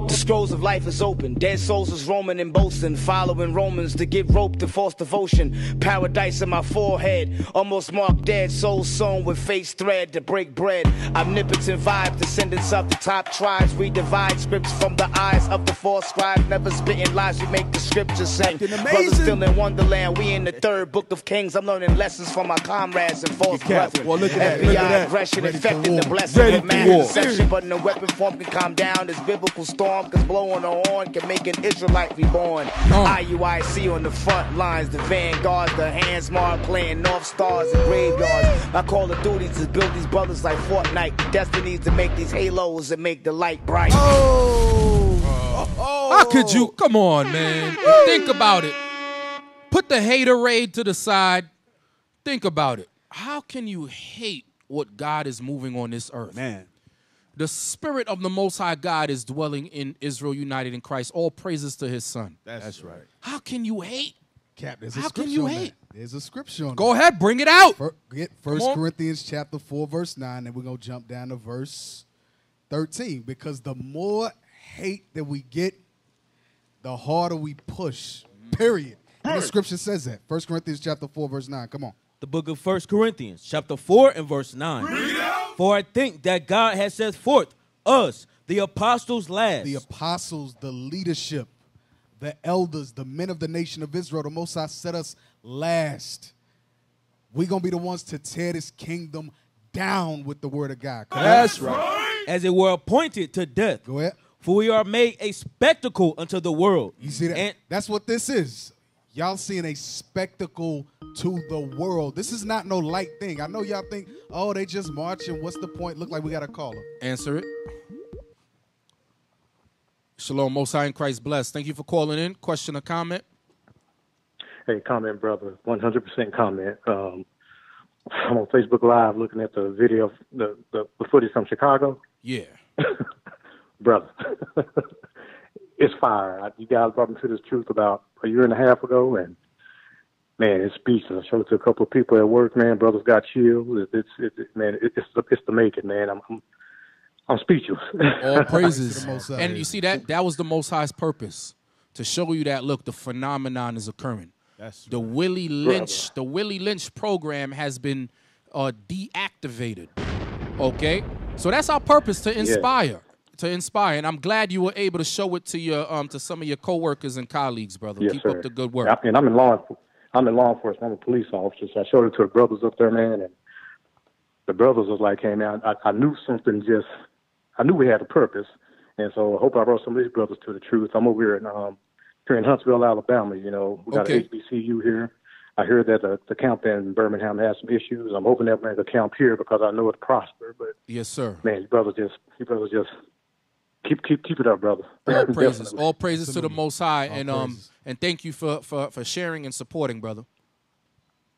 The scrolls of life is open. Dead souls is roaming and boasting, following Romans to get rope to false devotion. Paradise in my forehead, almost marked dead. Souls sewn with face thread to break bread. Omnipotent vibe, descendants of the top tribes. We divide scripts from the eyes of the four scribes. Never spitting lies, we make the scriptures sing. Brothers still in Wonderland. We in the third book of Kings. I'm learning lessons from my comrades and false brothers. Well, look at that, FBI look at that. aggression Ready for infecting the war. blessing of man war. But in wet weapon form can calm down this biblical storm, cause blowing a horn can make an Israelite reborn. Oh. IUIC on the front lines, the vanguards, the hands marked playing North Stars and graveyards. My call of duty is build these brothers like Fortnite. Destinies to make these halos and make the light bright. Oh, oh. How could you? Come on, man. Think about it. Put the haterade to the side. Think about it. How can you hate what God is moving on this earth? Man. The spirit of the Most High God is dwelling in Israel united in Christ. All praises to his son. That's, right. How can you hate? Cap, there's a How can you on hate? that. There's a scripture on Go that. ahead, bring it out. Fir- get Come First on. Corinthians chapter 4, verse 9, and we're gonna jump down to verse 13. Because the more hate that we get, the harder we push. Period. And the scripture says that. First Corinthians chapter 4, verse 9. Come on. The book of First Corinthians, chapter 4 and verse 9. For I think that God has set forth us, the apostles last. The apostles, the leadership, the elders, the men of the nation of Israel, the Most High set us last. We're gonna be the ones to tear this kingdom down with the word of God. correct? That's right. As it were appointed to death. Go ahead. For we are made a spectacle unto the world. You see that? And That's what this is. Y'all seeing a spectacle to the world. This is not no light thing. I know y'all think, oh, they just marching. What's the point? Look like we got a caller. Answer it. Shalom, Most High in Christ bless. Thank you for calling in. Question or comment? Hey, comment, brother. One hundred percent comment. Um, I'm on Facebook Live looking at the video, the, the the footage from Chicago, Yeah. brother. it's fire. You guys brought me to this truth about a year and a half ago, and man, it's speechless. I showed it to a couple of people at work. Man, brothers got chills. It, it's it, it- man, it, it's the, it's the making, man. I'm I'm, I'm speechless. All praises. and you see that that was the Most High's purpose to show you that look, the phenomenon is occurring. That's the Willie Lynch, the Willie Lynch program has been uh, deactivated. Okay, so that's our purpose to inspire, to inspire, and I'm glad you were able to show it to your um to some of your coworkers and colleagues, brother. Yes, Keep sir. up the good work. And I'm in law. I'm in law enforcement. I'm a police officer. So I showed it to the brothers up there, man, and the brothers was like, "Hey, man, I, I knew something. Just I knew we had a purpose, and so I hope I brought some of these brothers to the truth. I'm over here in um here in Huntsville, Alabama. You know, we got Okay. an HBCU here. I heard that the, the camp in Birmingham has some issues. I'm hoping that brings a camp here because I know it's prosper. But Yes, sir. man, you brothers just you brothers just keep keep keep it up, brother. All praises, Definitely. all praises to the Most High, All and um and thank you for for for sharing and supporting, brother.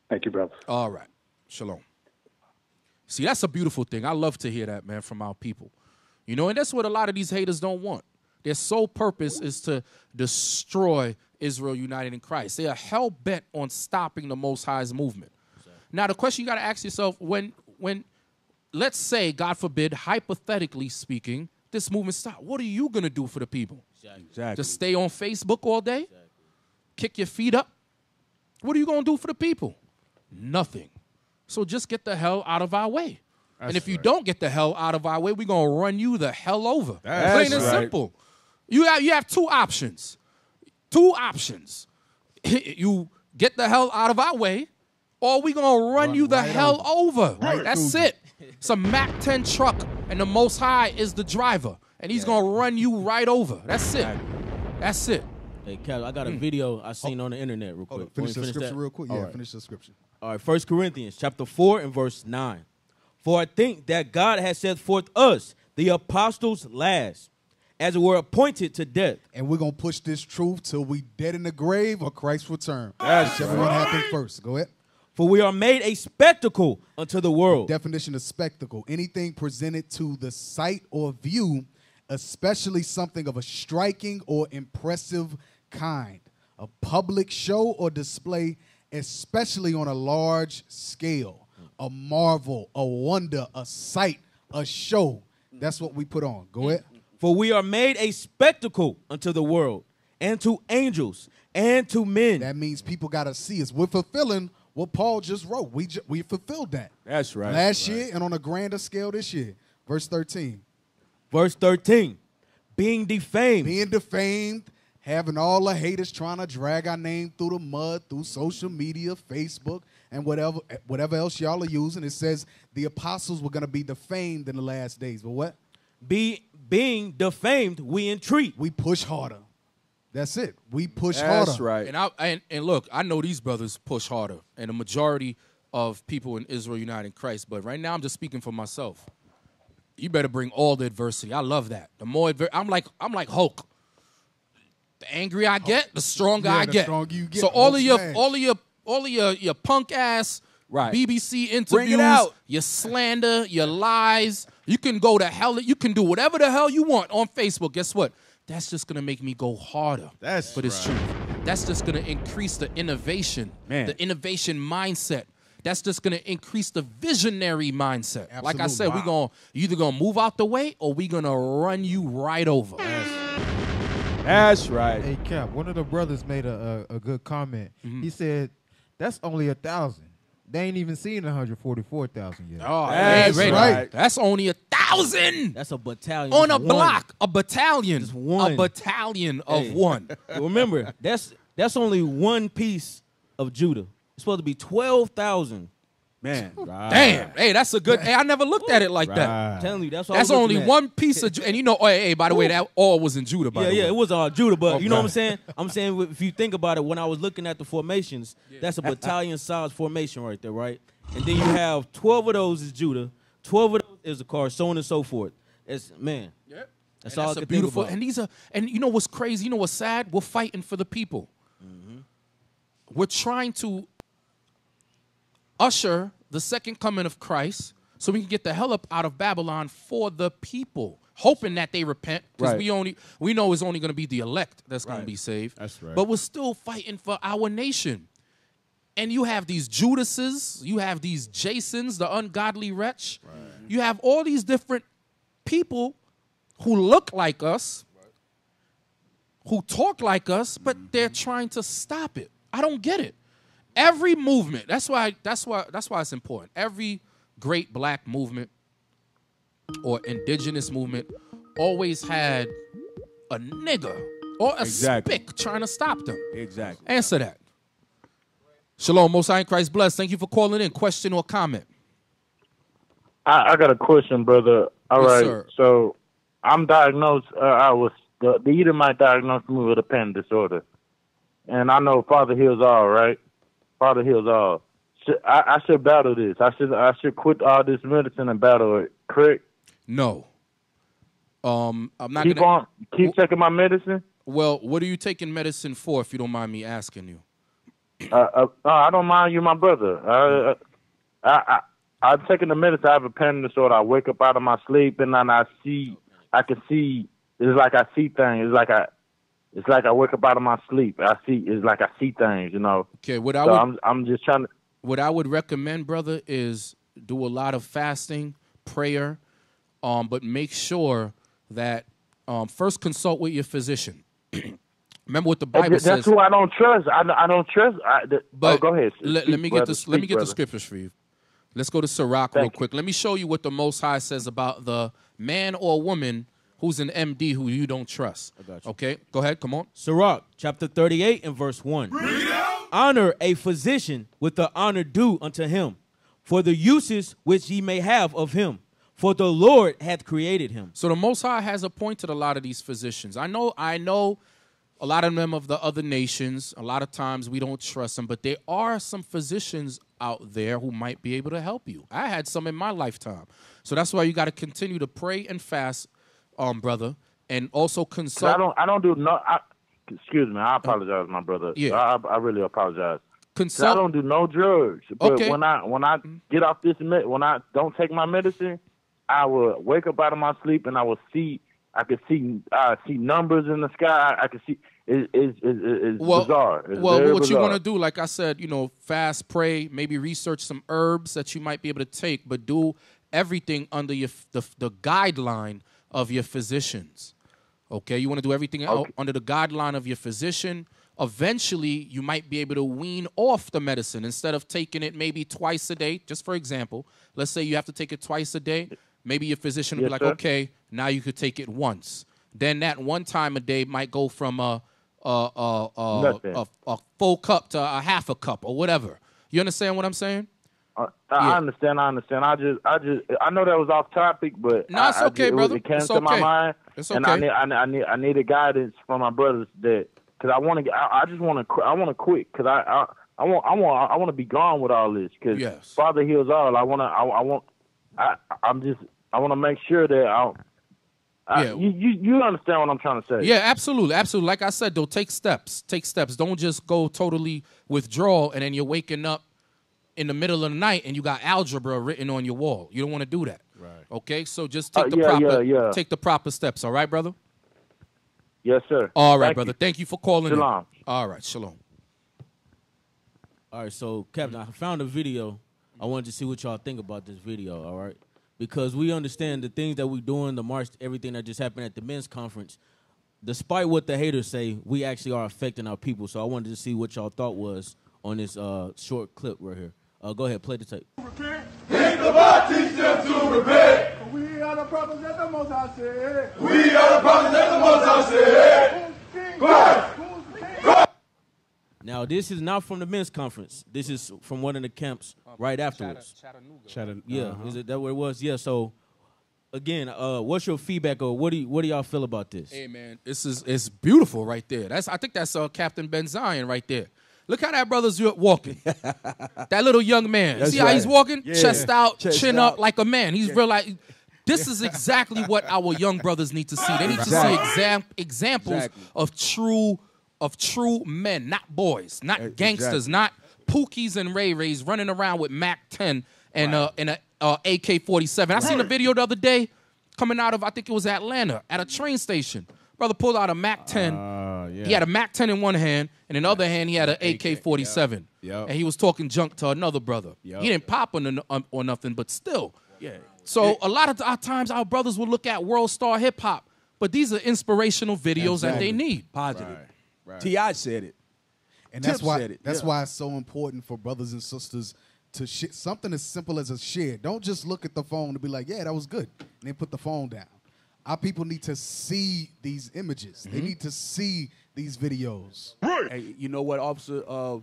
Thank you, brother. All right. Shalom. See, that's a beautiful thing. I love to hear that, man, from our people. You know, and that's what a lot of these haters don't want. Their sole purpose is to destroy Israel united in Christ. They are hell bent on stopping the Most High's movement. Now, the question you got to ask yourself when, when, let's say, God forbid, hypothetically speaking, this movement stop. What are you gonna do for the people? Exactly. Just stay on Facebook all day? Kick your feet up? What are you gonna do for the people? Nothing. So just get the hell out of our way. and if you don't get the hell out of our way, we're gonna run you the hell over. That's Plain and right. simple. You have you have two options. Two options. you get the hell out of our way, or we gonna run, you the hell over. That's it. It's a Mac 10 truck, and the Most High is the driver, and he's gonna run you right over. That's it. That's it. Hey, Cal, I got a hmm. video I oh. seen on the internet real quick. on, finish Want the to scripture that? real quick? Yeah, right. finish the scripture. All right, First Corinthians chapter 4 and verse 9. For I think that God has set forth us, the apostles, last, as it were appointed to death. And we're gonna push this truth till we dead in the grave or Christ's return. That's Whichever one right. happens first. Go ahead. For we are made a spectacle unto the world. Definition of spectacle: anything presented to the sight or view, especially something of a striking or impressive kind, a public show or display, especially on a large scale, a marvel, a wonder, a sight, a show. That's what we put on. Go ahead. For we are made a spectacle unto the world, and to angels, and to men. That means people got to see us. We're fulfilling what Paul just wrote. We ju- we fulfilled that. That's right. Last year and on a grander scale this year. Verse 13. Verse 13. Being defamed. Being defamed, having all the haters trying to drag our name through the mud, through social media, Facebook, and whatever eh, whatever else y'all are using. It says the apostles were going to be defamed in the last days. But what? Be being defamed, we entreat. We push harder. That's it. We push That's harder. right. And I and, and look, I know these brothers push harder, and the majority of people in Israel United in Christ. But right now, I'm just speaking for myself. You better bring all the adversity. I love that. The more adver- I'm like I'm like Hulk. The angrier I get, the stronger Yeah, I the get. stronger you get. So all Hulk of your smash. all of your all of your your punk ass Right. BBC interviews, Bring it out. your slander, your lies. You can go to hell. You can do whatever the hell you want on Facebook. Guess what? That's just gonna make me go harder. That's for this right. truth. That's just gonna increase the innovation, Man. the innovation mindset. That's just gonna increase the visionary mindset. Like I said, Absolutely. we gonna you either gonna move out the way or we're gonna run you right over. That's right. Hey Cap, one of the brothers made a a, a good comment. Mm-hmm. He said, "That's only a thousand. They ain't even seen 144,000 yet." Oh, That's hey, Ray, right. That's only a thousand That's a battalion. on a one. block. A battalion. Just one. A battalion of one. Remember, that's that's only one piece of Judah. It's supposed to be twelve thousand. Man. Damn. Hey, that's a good. Hey, I never looked at it like that. I'm telling you, that's all I That's only at. one piece of. Ju- And you know, oh, hey, hey, by the way, that all was in Judah. By yeah, the yeah, way. it was all Judah, but you know what I'm saying? I'm saying if you think about it, when I was looking at the formations, that's a battalion size formation right there, right? And then you have 12 of those is Judah, 12 of those is the car, so on and so forth. It's man. Yep. That's And all I a could beautiful. think about. And these are. And you know what's crazy? You know what's sad? We're fighting for the people. Mm-hmm. We're trying to usher the second coming of Christ, so we can get the hell up out of Babylon for the people, hoping that they repent. Because Right. we only we know it's only going to be the elect that's going Right. to be saved. That's right. But we're still fighting for our nation. And you have these Judases, you have these Jasons, the ungodly wretch. You have all these different people who look like us, who talk like us, but they're mm-hmm. trying to stop it. I don't get it. Every movement, that's why that's why that's why it's important. Every great black movement or indigenous movement always had a nigger or a Exactly. spick trying to stop them. Exactly. Answer that. Shalom, Most High in Christ bless. Thank you for calling in. Question or comment? I, I got a question, brother. All Yes, right, sir. so I'm diagnosed. Uh, I was the, the Edomite diagnosed me with a pen disorder, and I know Father heals all. Right, Father heals all. Should, I, I should battle this. I should I should quit all this medicine and battle it. Correct. No. Um, I'm not keep gonna on keep taking my medicine. Well, what are you taking medicine for, if you don't mind me asking you? Uh, uh, uh, I don't mind you, my brother. Uh, I, I, I'm taking the medicine. I have a pen disorder. I wake up out of my sleep and then I see, I can see. It's like I see things. It's like I, it's like I wake up out of my sleep. I see. It's like I see things. You know. Okay, what I So would I'm, I'm just trying to. what I would recommend, brother, is do a lot of fasting, prayer, um, but make sure that um, first consult with your physician. Remember what the Bible That's says. That's who I don't trust. I, I don't trust. I, the, But oh, go ahead. Let, Speak, let me get brother. this. Let me Speak, get the scriptures for you. Let's go to Sirach real quick. Let me show you what the Most High says about the man or woman who's an MD who you don't trust. Okay, go ahead. Come on. Sirach, chapter 38 and verse 1. Honor a physician with the honor due unto him, for the uses which ye may have of him. For the Lord hath created him. So the Most High has appointed a lot of these physicians. I know, I know a lot of them of the other nations. A lot of times we don't trust them, but there are some physicians out there who might be able to help you. I had some in my lifetime. So that's why you got to continue to pray and fast, um, brother, and also consult. I don't. I don't do no. I, excuse me. I apologize, my brother. Yeah. I, I really apologize. Consult- I don't do no drugs. But Okay. when I when I get off this med, when I don't take my medicine, I will wake up out of my sleep and I will see. I can see. I see numbers in the sky. I, I can see. It, it, it, it's well, bizarre. It's well, what you want to do, like I said, you know, fast, pray, maybe research some herbs that you might be able to take, but do everything under your the, the guideline of your physicians. Okay, you want to do everything out under the guideline of your physician. Eventually, you might be able to wean off the medicine instead of taking it maybe twice a day. Just for example, let's say you have to take it twice a day. Maybe your physician will Yes, be like, sir. okay, now you could take it once. Then that one time a day might go from a a a, a, a, a full cup to a half a cup or whatever. You understand what I'm saying? I, I understand. I understand. I just, I just, I know that was off topic, but No, it's I okay, just, it was- It came It's to my mind, It's and I okay. need, I, need- I need, I need a guidance from my brothers that because I want to, I, I just want to, I want to quit because I, I, I want, I want, I want to be gone with all this because Yes. Father heals all. I want to, I, I want, I, I'm just, I want to make sure that I. I Yeah. you, you, you understand what I'm trying to say? Yeah, absolutely, absolutely. Like I said, though, take steps. Take steps. Don't just go totally withdraw and then you're waking up in the middle of the night and you got algebra written on your wall. You don't want to do that. Right. Okay, so just take Uh, the yeah, proper yeah, yeah. take the proper steps. All right, brother. Yes, sir. All right, Thank brother. you. Thank you for calling. in. All right, shalom. All right, so Captain, I found a video. I wanted to see what y'all think about this video. All right, because we understand the things that we're doing, the march, everything that just happened at the men's conference. Despite what the haters say, we actually are affecting our people. So I wanted to see what y'all thought was on this uh, short clip right here. Uh, go ahead, play the tape. Ain't nobody teach them to repent. We are the brothers that the Most High said. We are the brothers that the Most High said. Christ. Now, this is not from the men's conference. This is from one of the camps right afterwards. Chattanooga. Chattanooga. Yeah, uh-huh. is it that what it was? Yeah. So, again, uh, what's your feedback or what do you, what do y'all feel about this? Hey man, this is it's beautiful right there. That's I think that's uh, Captain Ben Zion right there. Look how that brother's walking. that little young man. That's See how he's walking? Yeah. Chest out, Chest chin out. up like a man. He's real like this is exactly what our young brothers need to see. They need to see exam- examples Exactly. of true of true men, not boys, not gangsters, not Pookies and Ray Rays running around with Mac 10 and uh and a uh, AK 47. I seen a video the other day coming out of I think it was Atlanta at a train station. Brother pulled out a Mac 10. Uh, yeah. He had a Mac 10 in one hand, and in the other hand he had an AK 47. Yup. And he was talking junk to another brother. Yup. He didn't pop on the, or nothing, but still. Yeah. So a lot of our times our brothers will look at world star hip hop, but these are inspirational videos that they need. Positive. Ti said it. And that's why said it, that's yeah. why it's so important for brothers and sisters to sh- something as simple as a share. Don't just look at the phone and be like, "Yeah, that was good," and then put the phone down. Our people need to see these images. They Mhm. need to see these videos. Hey, you know what, officer? Uh,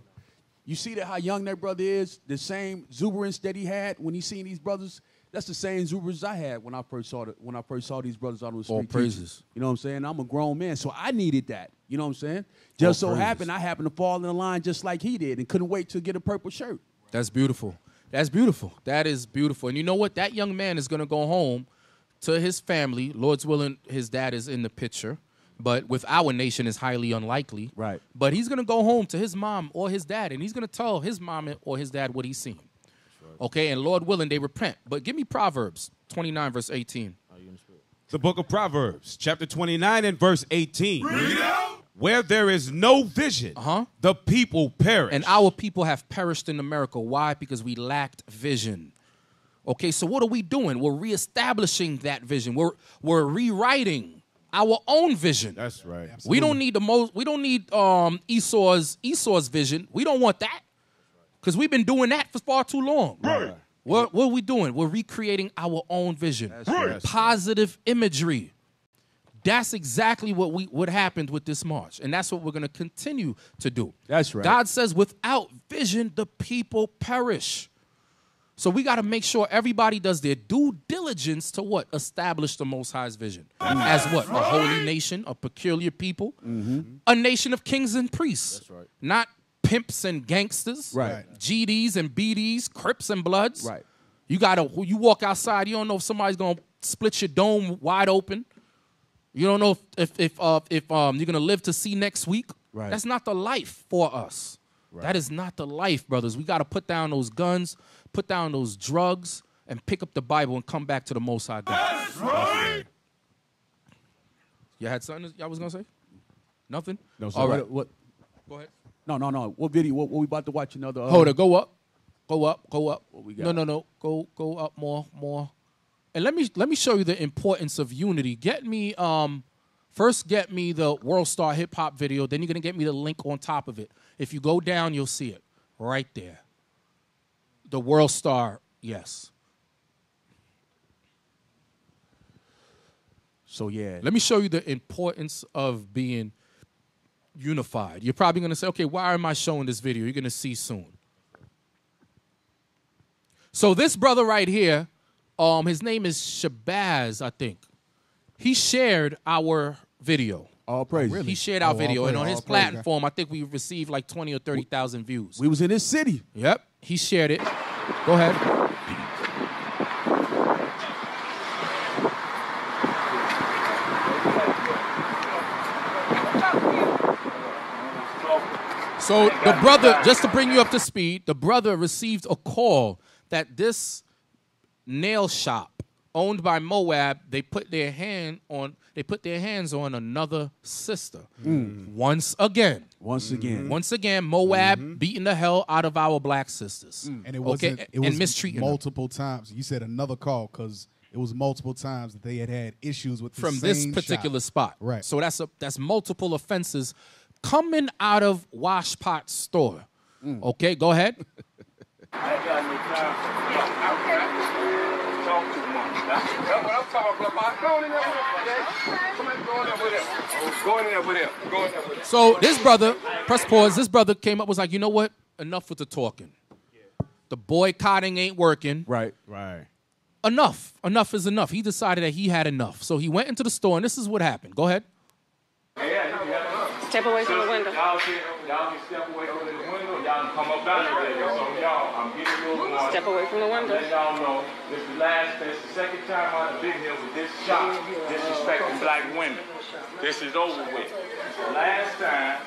you see that how young that brother is? The same exuberance that he had when he seen these brothers. That's the same exuberance I had when I first saw the, when I first saw these brothers out on the street. All praises. You know what I'm saying? I'm a grown man, so I needed that. You know what I'm saying? Just so praises. happened I happened to fall in the line just like he did, and couldn't wait to get a purple shirt. That's beautiful. That's beautiful. That is beautiful. And you know what? That young man is going to go home to his family. Lord's willing, his dad is in the picture, but with our nation is highly unlikely. Right. But he's going to go home to his mom or his dad, and he's going to tell his mom or his dad what he's seen. Okay, and Lord willing, they repent. But give me Proverbs 29, verse 18. The book of Proverbs, chapter 29 and verse 18. Where there is no vision, uh-huh. the people perish. And our people have perished in America. Why? Because we lacked vision. Okay, so what are we doing? We're reestablishing that vision. We're we're rewriting our own vision. That's right. We don't need the most. We don't need um, Esau's Esau's vision. We don't want that because we've been doing that for far too long. Right. What what are we doing? We're recreating our own vision. right. Positive imagery. That's exactly what we what happened with this march, and that's what we're going to continue to do. That's right. God says, without vision, the people perish. So we got to make sure everybody does their due diligence to what establish the Most High's vision as what a holy nation, a peculiar people, a nation of kings and priests. That's right. Not pimps and gangsters. Right. GDs and BDs, Crips and Bloods. Right. You gotta. You walk outside. You don't know if somebody's gonna split your dome wide open. You don't know if if if, uh, if um you're gonna live to see next week. Right. That's not the life for us. Right. That is not the life, brothers. We gotta put down those guns, put down those drugs, and pick up the Bible and come back to the Most High God. You had something y'all was gonna say? Nothing. No, so All what, what? Go ahead. No, no, no. What video? What, what we about to watch? Another? Uh, Hold it. Go up. Go up. Go up. What we got? No, no, no. Go go up more, more. And let me let me show you the importance of unity. Get me um first get me the World Star hip hop video, then you're gonna get me the link on top of it. If you go down, you'll see it. Right there. The World Star, yes. So yeah. Let me show you the importance of being unified. You're probably gonna say, okay, why am I showing this video? You're gonna see soon. So this brother right here, um, his name is Shabazz, I think. He shared our video. All praise. He shared our video, and on his platform, I think we received like twenty or thirty thousand views. We was in his city. Yep, he shared it. Go ahead. So the brother, just to bring you up to speed, the brother received a call that this nail shop owned by Moab, they put their hand on they put their hands on another sister. Mm. Once again. Once mm-hmm. again. Once again, Moab mm-hmm. beating the hell out of our black sisters. Mm. And it wasn't. okay? It was and mistreating them. multiple times. You said another call because it was multiple times that they had had issues with the from this particular shop. spot. Right. So that's a that's multiple offenses coming out of Washpot store. Mm. Okay, go ahead. So this brother, press pause. This brother came up was like, you know what? Enough with the talking. The boycotting ain't working. Right. Right. Enough. Enough is enough. He decided that he had enough. So he went into the store, and this is what happened. Go ahead. Step away from the window. Y'all can, y'all can step away from the window. Come up down there. So y'all, I'm getting a little. Step away from the window. Let y'all know this is the last. This is the second time I've been here with this shop disrespecting black women. This is over with. The last time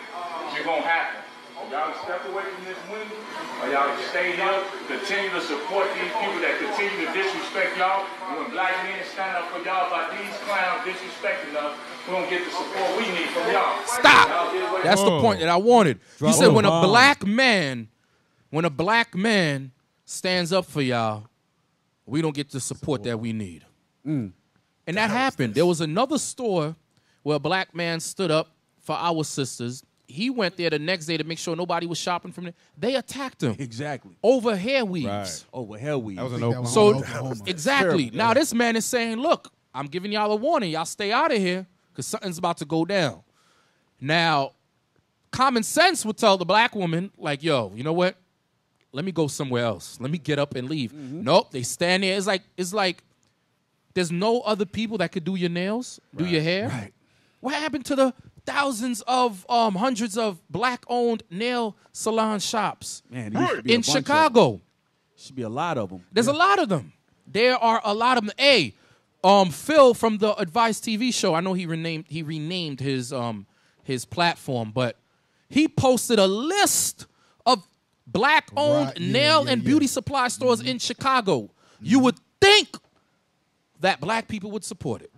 you're gonna happen. Y'all can step away from this window, or y'all stay here, continue to support these people that continue to disrespect y'all. When black men stand up for y'all by these clowns disrespecting us, we don't get the support we need from y'all. Stop. Y'all get away That's the point that I wanted. He Drop said when a black man, when a black man stands up for y'all, we don't get the support that we need. Mm. And that happened. There was another store where a black man stood up for our sisters. He went there the next day to make sure nobody was shopping from there. They attacked him. Exactly. Over hair weaves. Over hair weaves. That was an think that was So Oklahoma. exactly. Terrible. Now this man is saying, "Look, I'm giving y'all a warning. Y'all stay out of here because something's about to go down." Now, common sense would tell the black woman, like, "Yo, you know what? Let me go somewhere else. Let me get up and leave." Mm-hmm. Nope. They stand there. It's like it's like there's no other people that could do your nails, do your hair. Right. What happened to the thousands of um hundreds of black-owned nail salon shops Man, there used to be a in Chicago? Should be a lot of them. There's a lot of them. There are a lot of them. Hey, um, Phil from the Advice TV show. I know he renamed he renamed his um his platform, but he posted a list of black-owned Right, yeah, nail yeah, and yeah. beauty supply stores in Chicago. You would think that black people would support it,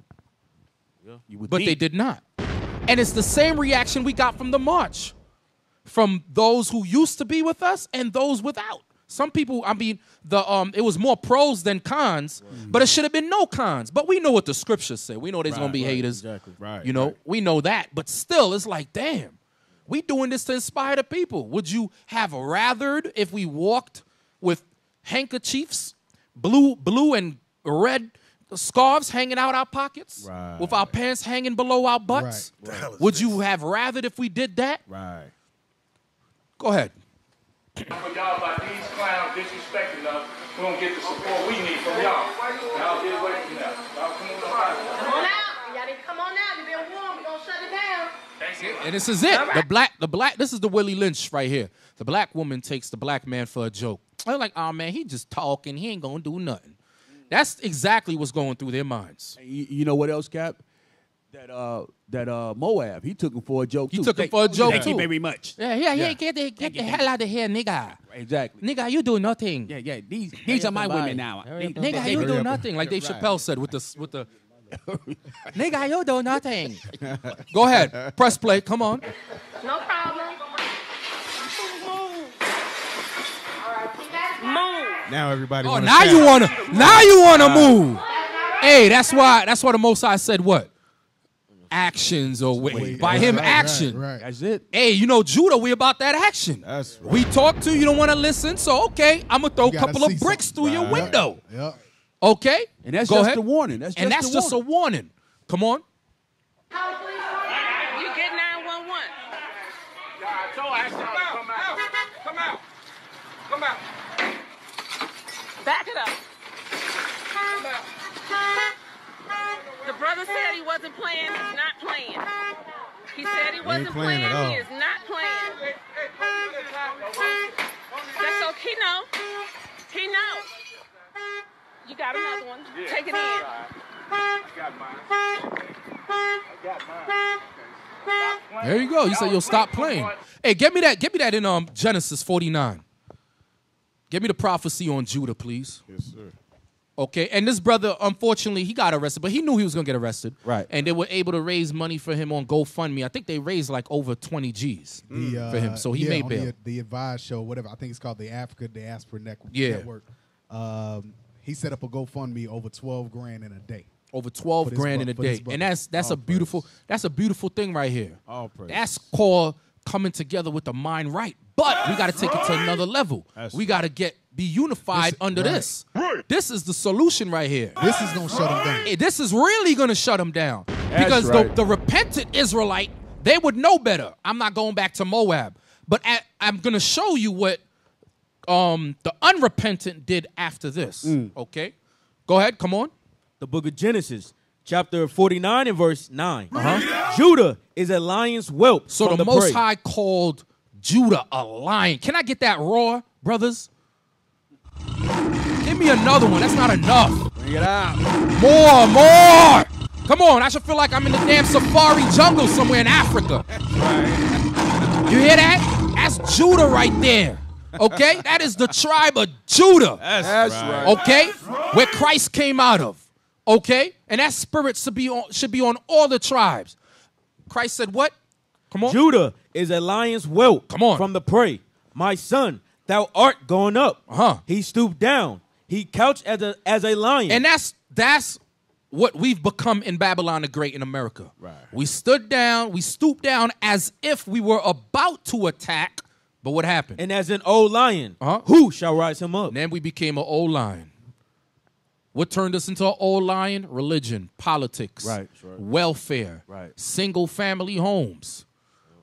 You would but they did not. And it's the same reaction we got from the march, from those who used to be with us and those without. Some people, I mean, the um, it was more pros than cons, but it should have been no cons. But we know what the scriptures say. We know there's gonna be right, haters. exactly. Right, You know, right. we know that. But still, it's like, damn, we doing this to inspire the people. Would you have rathered if we walked with handkerchiefs, blue, blue and red scarves hanging out our pockets, Right. with our pants hanging below our butts? Right. Would you have rathered if we did that? Right. Go ahead. For y'all by these clowns disrespecting us, we don't get the support we need from y'all. Y'all get away from that. Y'all come on out Come on out. Y'all need to come on out. You've been warned. We're going to shut it down. And this is it. The black, the black. This is the Willie Lynch right here. The black woman takes the black man for a joke. They're like, oh man, he just talking. He ain't gonna do nothing. That's exactly what's going through their minds. You, you know what else, Cap? That uh that uh Moab, he took him for a joke He too. took him Thank- for a joke Thank you very much. Yeah, yeah, yeah. Yeah. Get the get the hell out of here, nigga. Exactly. Nigga, you do nothing. Yeah, yeah. These these are my women now. They- they- Nigga, you do nothing. Like Dave Right. Chappelle said with the with the. Nigga, you do nothing. Go ahead, press play. Come on. No problem. Move. Now everybody. Oh, wanna now chat. you wanna now you wanna move. Hey, that's why that's why the Most High said what? Actions or wait, by Right, him right, action. right, right. That's it. Hey, you know Judah, we about that action. That's right. We talk to you, don't want to listen, so okay, I'm gonna throw a couple of bricks something. through your Right. window. Yeah. Okay, And that's Go just ahead. the warning. That's and that's the just a warning. Come on. You get 911. I told her, come out, come out, come out, come out. Back it up. The brother said he wasn't playing. He's not playing. He said he wasn't playing at all. He is not playing. That's okay. He know. He know. You got another one. Yeah. Take it in. I got mine. I got mine. There you go. You said you'll stop playing. Hey, get me that. Get me that in um Genesis 49. Give me the prophecy on Judah, please. Yes, sir. Okay, and this brother, unfortunately, he got arrested, but he knew he was gonna get arrested. Right. And they were able to raise money for him on GoFundMe. I think they raised like over 20 G's The, uh, for him, so he yeah, made bail. The, the Advise show, whatever. I think it's called the Africa Diaspora Network. Yeah. Network. Um, he set up a GoFundMe over twelve grand in a day. over 12 grand bro- in a day. And that's that's All a beautiful that's a beautiful thing right here. All praise. That's called coming together with the mind right. But we got to take it to another level. That's we got to get be unified This- under right. this. This is the solution right here. This is gonna shut them down. This is really going to shut them down That's because right. the, the repentant Israelite they would know better. I'm not going back to Moab, but I, I'm going to show you what um, the unrepentant did after this. Mm. Okay, go ahead. Come on. The book of Genesis, chapter 49 and verse 9. Judah is a lion's whelp. So the, the, Most prey. High called Judah a lion. Can I get that roar, brothers? Give me another one. That's not enough. Bring it out. More, more. Come on. I should feel like I'm in the damn safari jungle somewhere in Africa. You hear that? That's Judah right there. Okay? That is the tribe of Judah. That's, right. Okay? Where Christ came out of. Okay? And that spirit should be on, should be on all the tribes. Christ said what? Come on. Judah is a lion's whelp. Come on. From the prey. My son, thou art gone up. Uh-huh. He stooped down. He couched as a as a lion. And that's that's what we've become in Babylon the Great in America. Right. We stood down, we stooped down as if we were about to attack, but what happened? and as an old lion, Uh-huh. who shall rise him up? And then we became an old lion. What turned us into an old lion? Religion, politics, Right, right. welfare, Right. single family homes.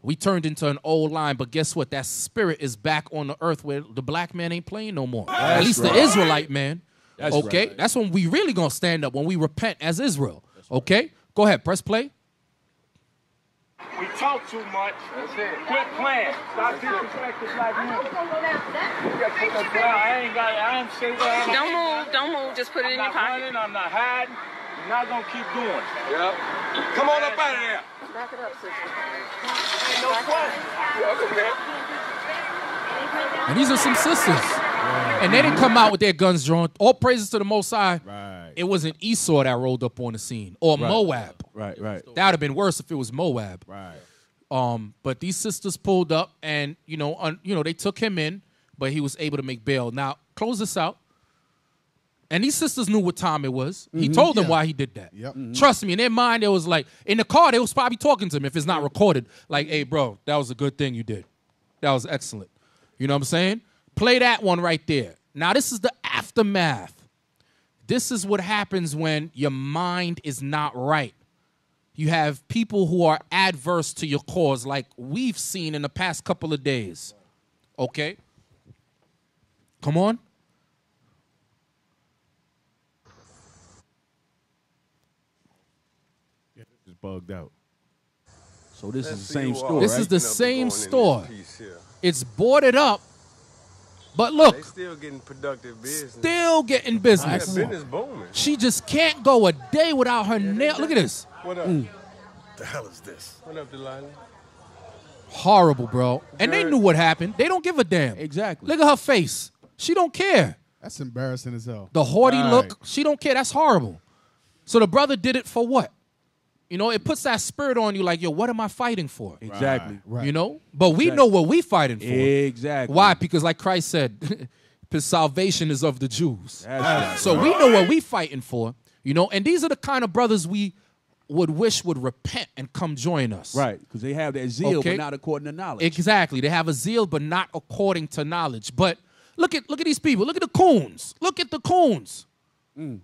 We turned into an old line, but guess what? That spirit is back on the earth where the black man ain't playing no more. At least right. the Israelite man. That's okay? right. That's when we really gonna stand up, when we repent as Israel. Okay? Go ahead, press play. We talk too much. That's it. Quit playing. Stop disrespecting black women. Well, I ain't got. I ain't say well. Don't move. Don't move. Just put it in I'm your not pocket. running. I'm not hiding. I'm not gonna keep doing. Yep. Come on up out of there. Back it up, sister. Ain't no question. And these are some sisters. And they didn't come out with their guns drawn. All praises to the Most High. Right. It wasn't Esau that rolled up on the scene or Right. Moab. Right, right. That would have been worse if it was Moab. Right. Um, but these sisters pulled up, and you know, un, you know, they took him in, but he was able to make bail. Now, close this out. And these sisters knew what time it was. He Mhm. told them Yeah. why he did that. Yep. Trust me, in their mind, it was like in the car, they was probably talking to him if it's not recorded. Like, hey, bro, that was a good thing you did. That was excellent. You know what I'm saying? Play that one right there. Now, this is the aftermath. This is what happens when your mind is not right. You have people who are adverse to your cause, like we've seen in the past couple of days. Okay? Come on. Bugged out. So this Let's is the same store, This right? is the Up and going same store. It's boarded up, but They look, still getting productive business. still getting That business. business booming. She just can't go a day without her nail. Look at this. What up? The hell is this? What up, Delilah? Horrible, bro. And they knew what happened. They don't give a damn. Exactly. Look at her face. She don't care. That's embarrassing as hell. The haughty Right. look, she don't care. That's horrible. So the brother did it for what? You know, it puts that spirit on you like, yo, what am I fighting for? Exactly. Right. You know? But we Exactly. know what we fighting for. Exactly. Why? Because like Christ said, his salvation is of the Jews. That's right. So we know what we fighting for. You know, and these are the kind of brothers we would wish would repent and come join us. Right, because they have that zeal, Okay. but not according to knowledge. Exactly. They have a zeal, but not according to knowledge. But look at look at these people. Look at the coons. Look at the coons. Be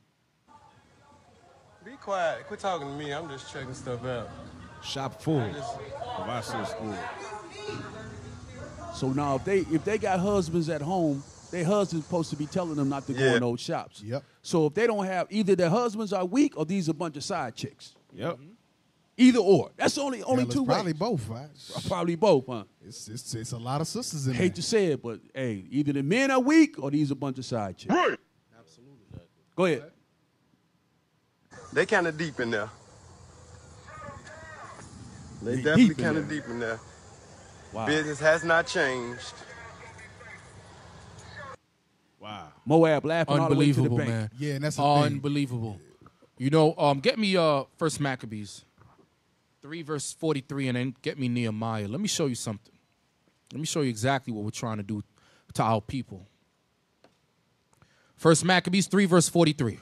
quiet. Quit talking to me. I'm just checking stuff out. Shop full I just- of school. So now, if they if they got husbands at home, their husband's supposed to be telling them not to go in those shops. Yep. So if they don't have either their husbands are weak or these are a bunch of side chicks. Yep. Mm-hmm. Either or. That's only only Hell, it's two probably ways. both, right? Uh, probably both, huh? It's, it's it's a lot of sisters in Hate there. to say it, but hey, either the men are weak or these a bunch of side chicks. Right. Absolutely. Go ahead. They kind of deep in there. They Deep definitely kind of there. deep in there. Wow. Business has not changed. Wow. Moab laughing all the way to the Unbelievable, bank. man. Yeah, and that's the thing. unbelievable. You know, um, get me uh First Maccabees, three verse forty three, and then get me Nehemiah. Let me show you something. Let me show you exactly what we're trying to do to our people. First Maccabees three verse forty three.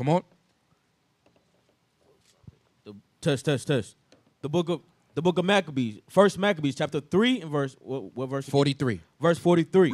Come on. Touch, touch, touch. The book of the book of Maccabees, First Maccabees, chapter three and verse what, what verse? Forty three. Verse forty three.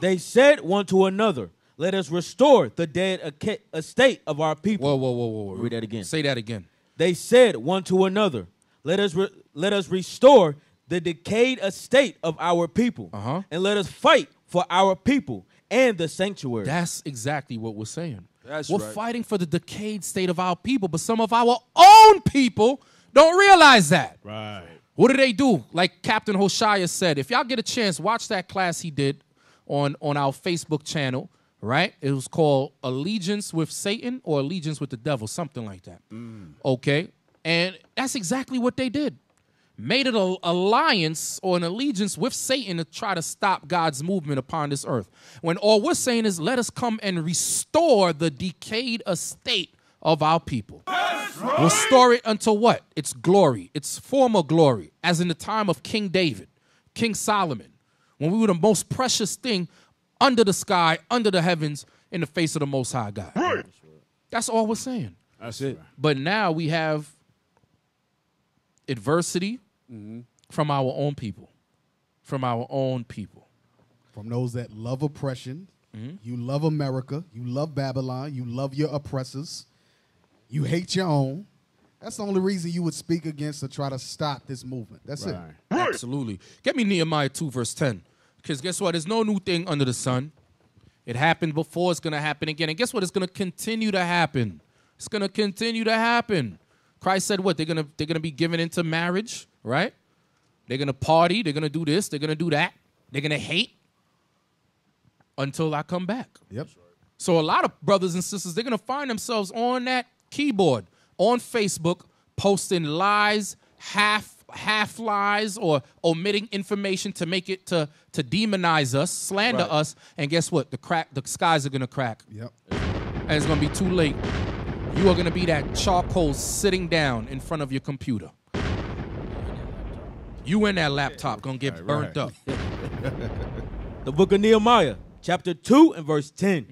They said one to another, "Let us restore the dead estate of our people." Whoa, whoa, whoa, whoa, whoa. Read that again. Say that again. They said one to another, "Let us re- let us restore the decayed estate of our people, Uh-huh. and let us fight for our people and the sanctuary." That's exactly what we're saying. That's we're right. fighting for the decayed state of our people, but some of our own people don't realize that. Right. What do they do? Like Captain Hoshaya said, if y'all get a chance, watch that class he did on, on our Facebook channel, right? It was called Allegiance with Satan or Allegiance with the Devil, something like that. Mm. Okay? And that's exactly what they did. Made it an alliance or an allegiance with Satan to try to stop God's movement upon this earth. When all we're saying is, let us come and restore the decayed estate of our people. Restore it unto what? Its glory, its former glory, as in the time of King David, King Solomon, when we were the most precious thing under the sky, under the heavens, in the face of the Most High God. That's all we're saying. That's it. But now we have adversity from our own people. From our own people. From those that love oppression, Mm-hmm. you love America, you love Babylon, you love your oppressors, you hate your own. That's the only reason you would speak against or try to stop this movement. That's it. Absolutely. Get me Nehemiah 2, verse 10. Because guess what? There's no new thing under the sun. It happened before, it's going to happen again. And guess what? It's going to continue to happen. It's going to continue to happen. Christ said what? They're going to they're going to be given into marriage, right? They're going to party, they're going to do this, they're going to do that. They're going to hate until I come back. Yep. So a lot of brothers and sisters, they're gonna find themselves on that keyboard on Facebook, posting lies, half half lies, or omitting information to make it to to demonize us, slander Right. us, and guess what? The crack, the skies are gonna crack. Yep. And it's gonna be too late. You are gonna be that charcoal sitting down in front of your computer. You and that laptop gonna get burnt up. the book of Nehemiah, chapter 2 and verse 10.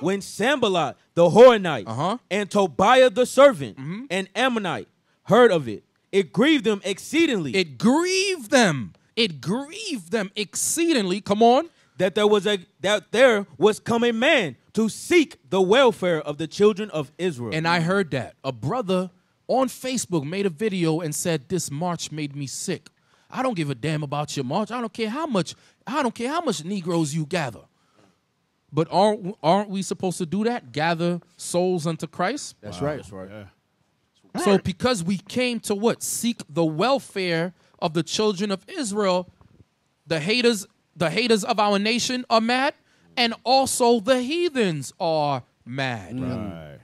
When Sanballat the Horonite uh-huh. and Tobiah the servant mm-hmm. and Ammonite heard of it, it grieved them exceedingly. It grieved them. It grieved them exceedingly. Come on. That there was a that there was come a man to seek the welfare of the children of Israel. And I heard that. A brother on Facebook made a video and said, This march made me sick. I don't give a damn about your march. I don't care how much, I don't care how much Negroes you gather. But aren't, aren't we supposed to do that? Gather souls unto Christ? That's right. That's right. So because we came to what? Seek the welfare of the children of Israel, the haters, the haters of our nation are mad, and also the heathens are mad. Right.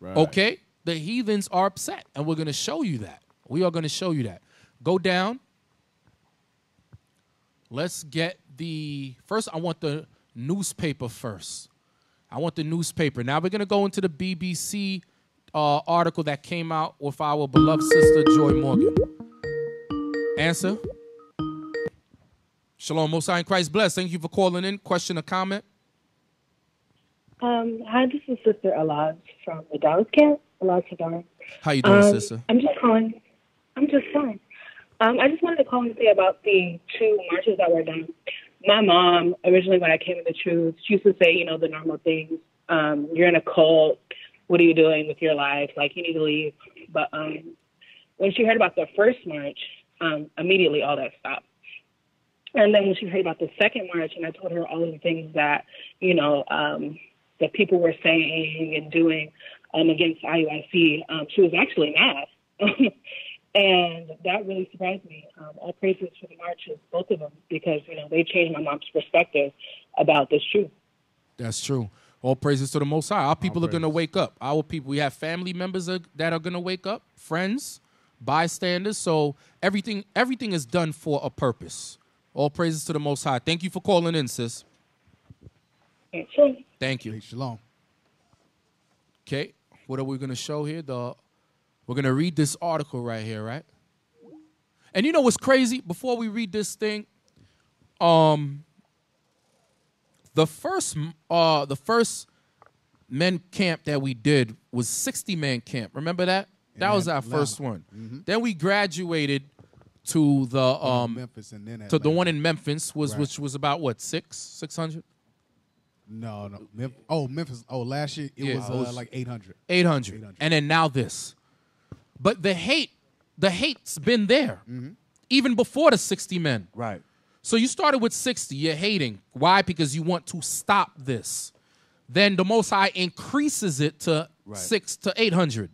Right. Okay? The heathens are upset, and we're gonna show you that. We are gonna show you that. Go down. Let's get the first. I want the newspaper first. I want the newspaper. Now we're gonna go into the BBC uh, article that came out with our beloved sister Joy Morgan. Answer. Shalom, Most High in Christ bless. Thank you for calling in. Question or comment? Um, hi, this is Sister Alaz from the Dallas camp. Alaz Hadar. How you doing, Um, sister? I'm just calling. I'm just fine. Um, I just wanted to call and say about the two marches that were done. My mom, originally when I came into truth, she used to say, you know, the normal things. Um, you're in a cult. What are you doing with your life? Like, you need to leave. But um, when she heard about the first march, um, immediately all that stopped. And then when she heard about the second march, and I told her all of the things that, you know, um, that people were saying and doing um, against IUIC, um, she was actually mad. and that really surprised me. Um, all praises for the marches, both of them, because, you know, they changed my mom's perspective about this truth. That's true. All praises to the Most High. Our people are going to wake up. Our people, we have family members that that are going to wake up, friends, bystanders. So everything, everything is done for a purpose. All praises to the Most High. Thank you for calling in, sis. Thank you. Thank you. Shalom. Okay, what are we going to show here? The we're going to read this article right here, right? And you know what's crazy? Before we read this thing, um, the first uh the first men camp that we did was 60 man camp. Remember that? That was our first one. Mhm. Then we graduated to the um Memphis and then to the one in Memphis was Right. which was about what six six hundred. No, no. Mem- oh, Memphis. Oh, last year it Yeah. was, uh, like 800. 800. And then now this. But the hate, the hate's been there. Even before the 60 men. Right. So you started with 60, you're hating. Why? Because you want to stop this. Then the Most High increases it to Right. six to 800.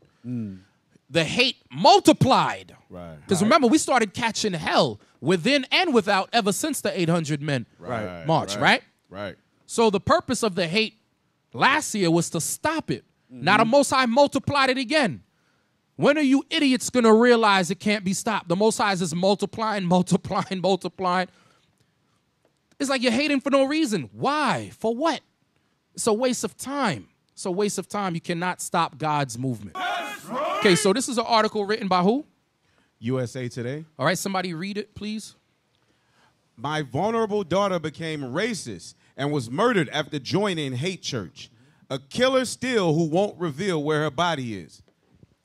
The hate multiplied. Right. Because remember, we started catching hell within and without ever since the 800 men Right, march, right, right? right. So the purpose of the hate last year was to stop it. Now Mm-hmm. the Most High multiplied it again. When are you idiots gonna realize it can't be stopped? The Most High is multiplying, multiplying, multiplying. It's like you're hating for no reason. Why? For what? It's a waste of time. It's a waste of time. You cannot stop God's movement. Okay, so this is an article written by who? USA Today. All right, somebody read it, please. My vulnerable daughter became racist and was murdered after joining hate church. A killer still who won't reveal where her body is.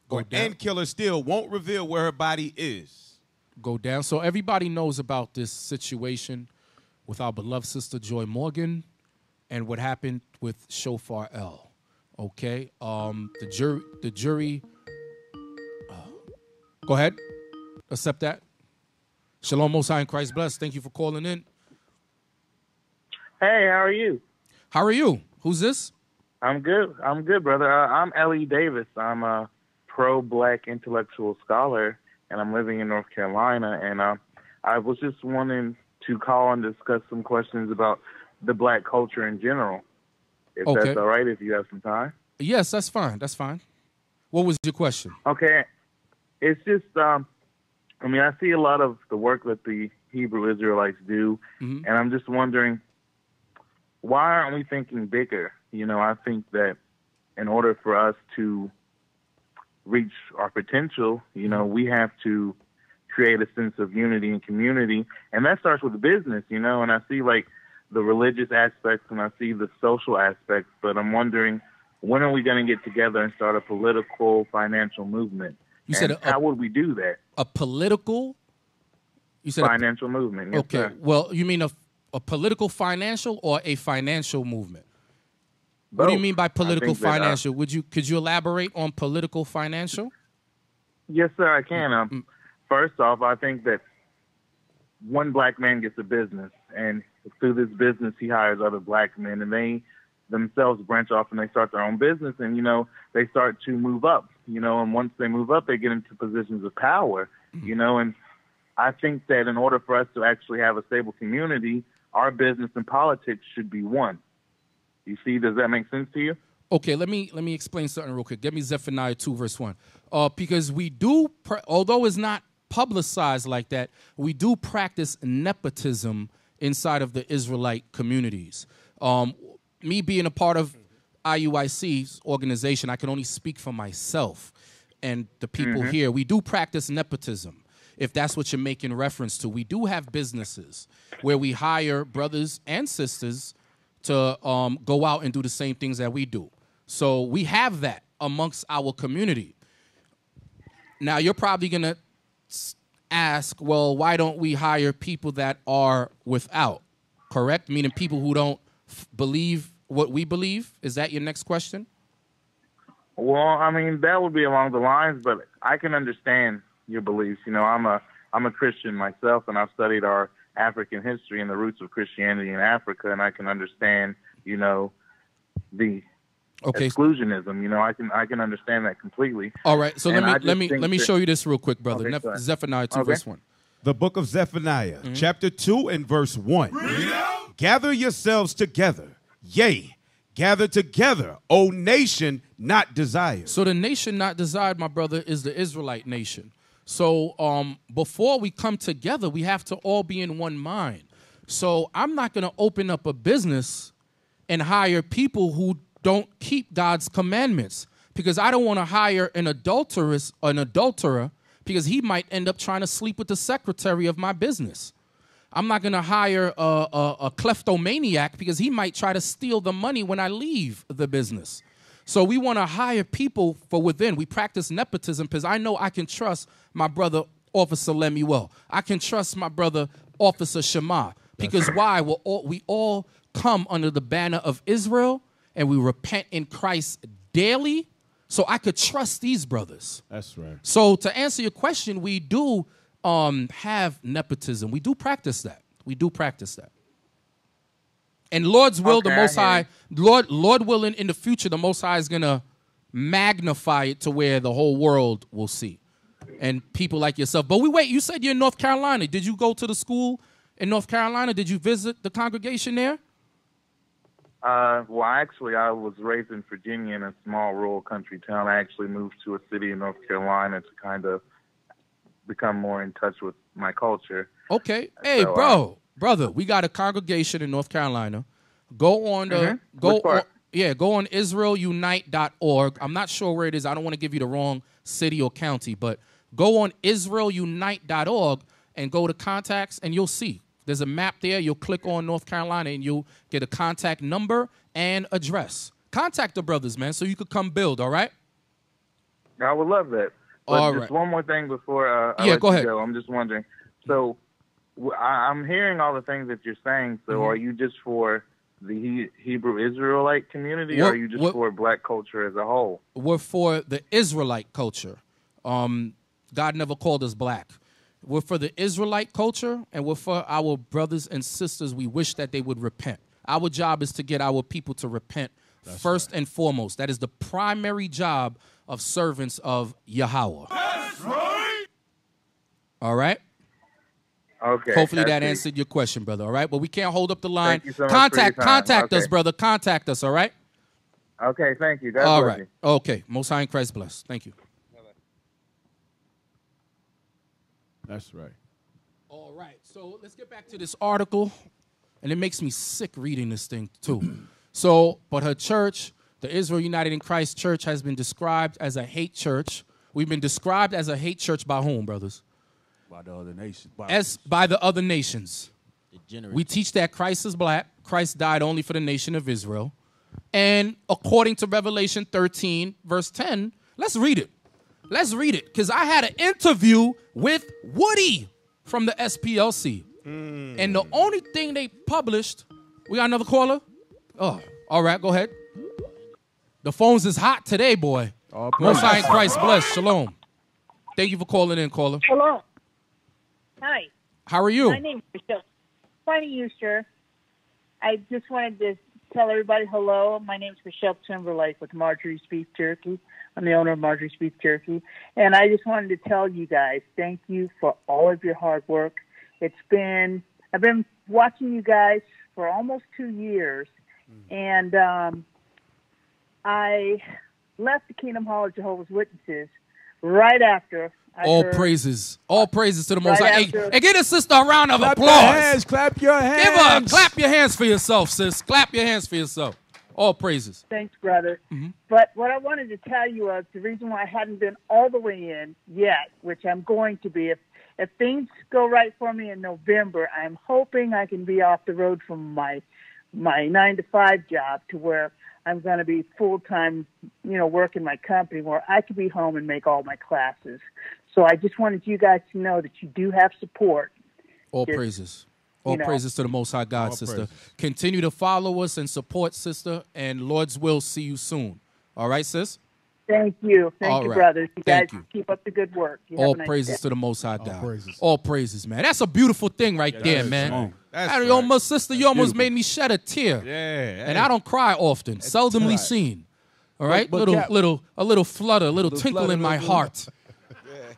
Or and killer still won't reveal where her body is. go down. So everybody knows about this situation with our beloved sister Joy Morgan and what happened with Shofar L. Okay, um, the jury, the jury. uh, go ahead, accept that. Shalom, Most High in Christ bless. Thank you for calling in. Hey, how are you? How are you? Who's this? I'm good. I'm good, brother. Uh, I'm Ellie Davis. I'm a pro-black intellectual scholar, and I'm living in North Carolina. And uh, I was just wanting to call and discuss some questions about the black culture in general. If Okay. that's all right, if you have some time. Yes, that's fine. That's fine. What was your question? Okay. It's just, um, I mean, I see a lot of the work that the Hebrew Israelites do, Mhm. and I'm just wondering, why aren't we thinking bigger? You know, I think that in order for us to reach our potential, you know, we have to create a sense of unity and community, and that starts with business, you know. And I see like the religious aspects and I see the social aspects, but I'm wondering when are we going to get together and start a political, financial movement? You said a- how would we do that? A political. You said a- financial movement. Yes, okay. sir. Well, you mean a, a political financial or a financial movement? What do you mean by political uh, financial? Would you could you elaborate on political financial? Yes, sir, I can. Um, first off, I think that one black man gets a business, and through this business, he hires other black men, and they themselves branch off and they start their own business, and you know they start to move up. You know, and once they move up, they get into positions of power. You know, and I think that in order for us to actually have a stable community, our business and politics should be one. You see, does that make sense to you? Okay, let me let me explain something real quick. Give me Zephaniah two verse one, uh, because we do, pr- although it's not publicized like that, we do practice nepotism inside of the Israelite communities. Um, me being a part of IUIC's organization, I can only speak for myself and the people Mhm. here. We do practice nepotism. If that's what you're making reference to, we do have businesses where we hire brothers and sisters to um, go out and do the same things that we do. So we have that amongst our community. Now you're probably gonna ask, well, why don't we hire people that are without? Correct, meaning people who don't believe what we believe. Is that your next question? Well, I mean that would be along the lines, but I can understand your beliefs. You know, I'm a I'm a Christian myself, and I've studied our African history and the roots of Christianity in Africa, and I can understand, you know, the Okay. exclusionism. You know, I can I can understand that completely. All right, so And let me let me let me show you this real quick, brother. Okay, Neph- Zephaniah two Okay. verse one. The book of Zephaniah, mm-hmm. chapter 2 and verse 1. Gather yourselves together, yea, gather together, O nation not desired. So the nation not desired, my brother, is the Israelite nation. So um, before we come together, we have to all be in one mind. So I'm not going to open up a business and hire people who don't keep God's commandments because I don't want to hire an adulteress, an adulterer, because he might end up trying to sleep with the secretary of my business. I'm not going to hire a, a, a kleptomaniac because he might try to steal the money when I leave the business. So we want to hire people for within. We practice nepotism because I know I can trust my brother, Officer Lemuel. I can trust my brother, Officer Shema. Because why? We're all, we all come under the banner of Israel and we repent in Christ daily. So I could trust these brothers. That's right. So to answer your question, we do um, have nepotism. We do practice that. We do practice that. And Lord's will, the Okay, I Most High, Lord, Lord willing, in the future, the Most High is gonna magnify it to where the whole world will see, and people like yourself. But we wait. You said you're in North Carolina. Did you go to the school in North Carolina? Did you visit the congregation there? Uh, well, actually, I was raised in Virginia in a small rural country town. I actually moved to a city in North Carolina to kind of become more in touch with my culture. Okay. Hey, So, uh, bro, brother, we got a congregation in North Carolina. Go on the Mhm. go on, yeah, go on israelunite.org. I'm not sure where it is. I don't want to give you the wrong city or county, but go on israelunite.org and go to contacts and you'll see. There's a map there. You'll click on North Carolina and you'll get a contact number and address. Contact the brothers, man, so you could come build, all right? I would love that. But All just right. one more thing before uh, I Yeah, let go you ahead. go. I'm just wondering. So w- I, am hearing all the things that you're saying. So Mhm. are you just for the Hebrew Israelite community, What- or are you just for black culture as a whole? we're for the Israelite culture. Um, God never called us black. We're for the Israelite culture, and we're for our brothers and sisters. We wish that they would repent. Our job is to get our people to repent first and foremost. That is the primary job of servants of Yahweh. That's right. All right. Okay. Hopefully that see. answered your question, brother. All right, but we can't hold up the line. Thank you so much for your contact, time. contact us, brother. Contact us. All right. Okay, thank you. God All bless right. you. Okay. Most High in Christ bless. Thank you. That's right. All right. So let's get back to this article. And it makes me sick reading this thing too. so, but her church, the Israel United in Christ Church, has been described as a hate church. We've been described as a hate church by whom, brothers? By the other nations. By As by the other nations. Degenerate. We teach that Christ is black. Christ died only for the nation of Israel. And according to Revelation 13, verse 10, let's read it. Let's read it. Because I had an interview with Woody from the SPLC. Hmm. And the only thing they published, we got another caller? Oh, all right, go ahead. The phones is hot today, boy. Most High in Christ bless. Shalom. Thank you for calling in, caller. Hello. Hi. How are you? My name is Michelle. Fine, you, sir. I just wanted to tell everybody hello. My name is Michelle Timberlake with Marjorie's Beef Jerky. I'm the owner of Marjorie's Beef Jerky. And I just wanted to tell you guys thank you for all of your hard work. It's been, I've been watching you guys for almost two years. And um, I left the Kingdom Hall of Jehovah's Witnesses right after I All heard- praises. All praises to the Most Right High. Hey, after- hey, give a sister a round of Clap your applause. hands, clap your hands. Give her, hands. clap your hands for yourself, sis. Clap your hands for yourself. All praises. Thanks, brother. Mhm. But what I wanted to tell you was the reason why I hadn't been all the way in yet, which I'm going to be. If if things go right for me in November, I'm hoping I can be off the road from my my nine to five job to where I'm going to be full time, you know, working my company where I could be home and make all my classes. So I just wanted you guys to know that you do have support. All Just, praises. All you know. praises to the Most High God, All sister. praises. Continue to follow us and support, sister, and Lord's will see you soon. All right, sis? Thank you. Thank All you, right. brothers. You Thank guys you. keep up the good work. You All nice praises day. to the Most High God. praises. All praises, man. That's a beautiful thing right Yeah, there, man. man. That's I- right. you almost, sister, you almost beautiful. made me shed a tear. Yeah, And hey. I don't cry often, seldomly right. seen. All right? But- but little, Cap- little, a little flutter, a little Little tinkle flutter, in my little- heart.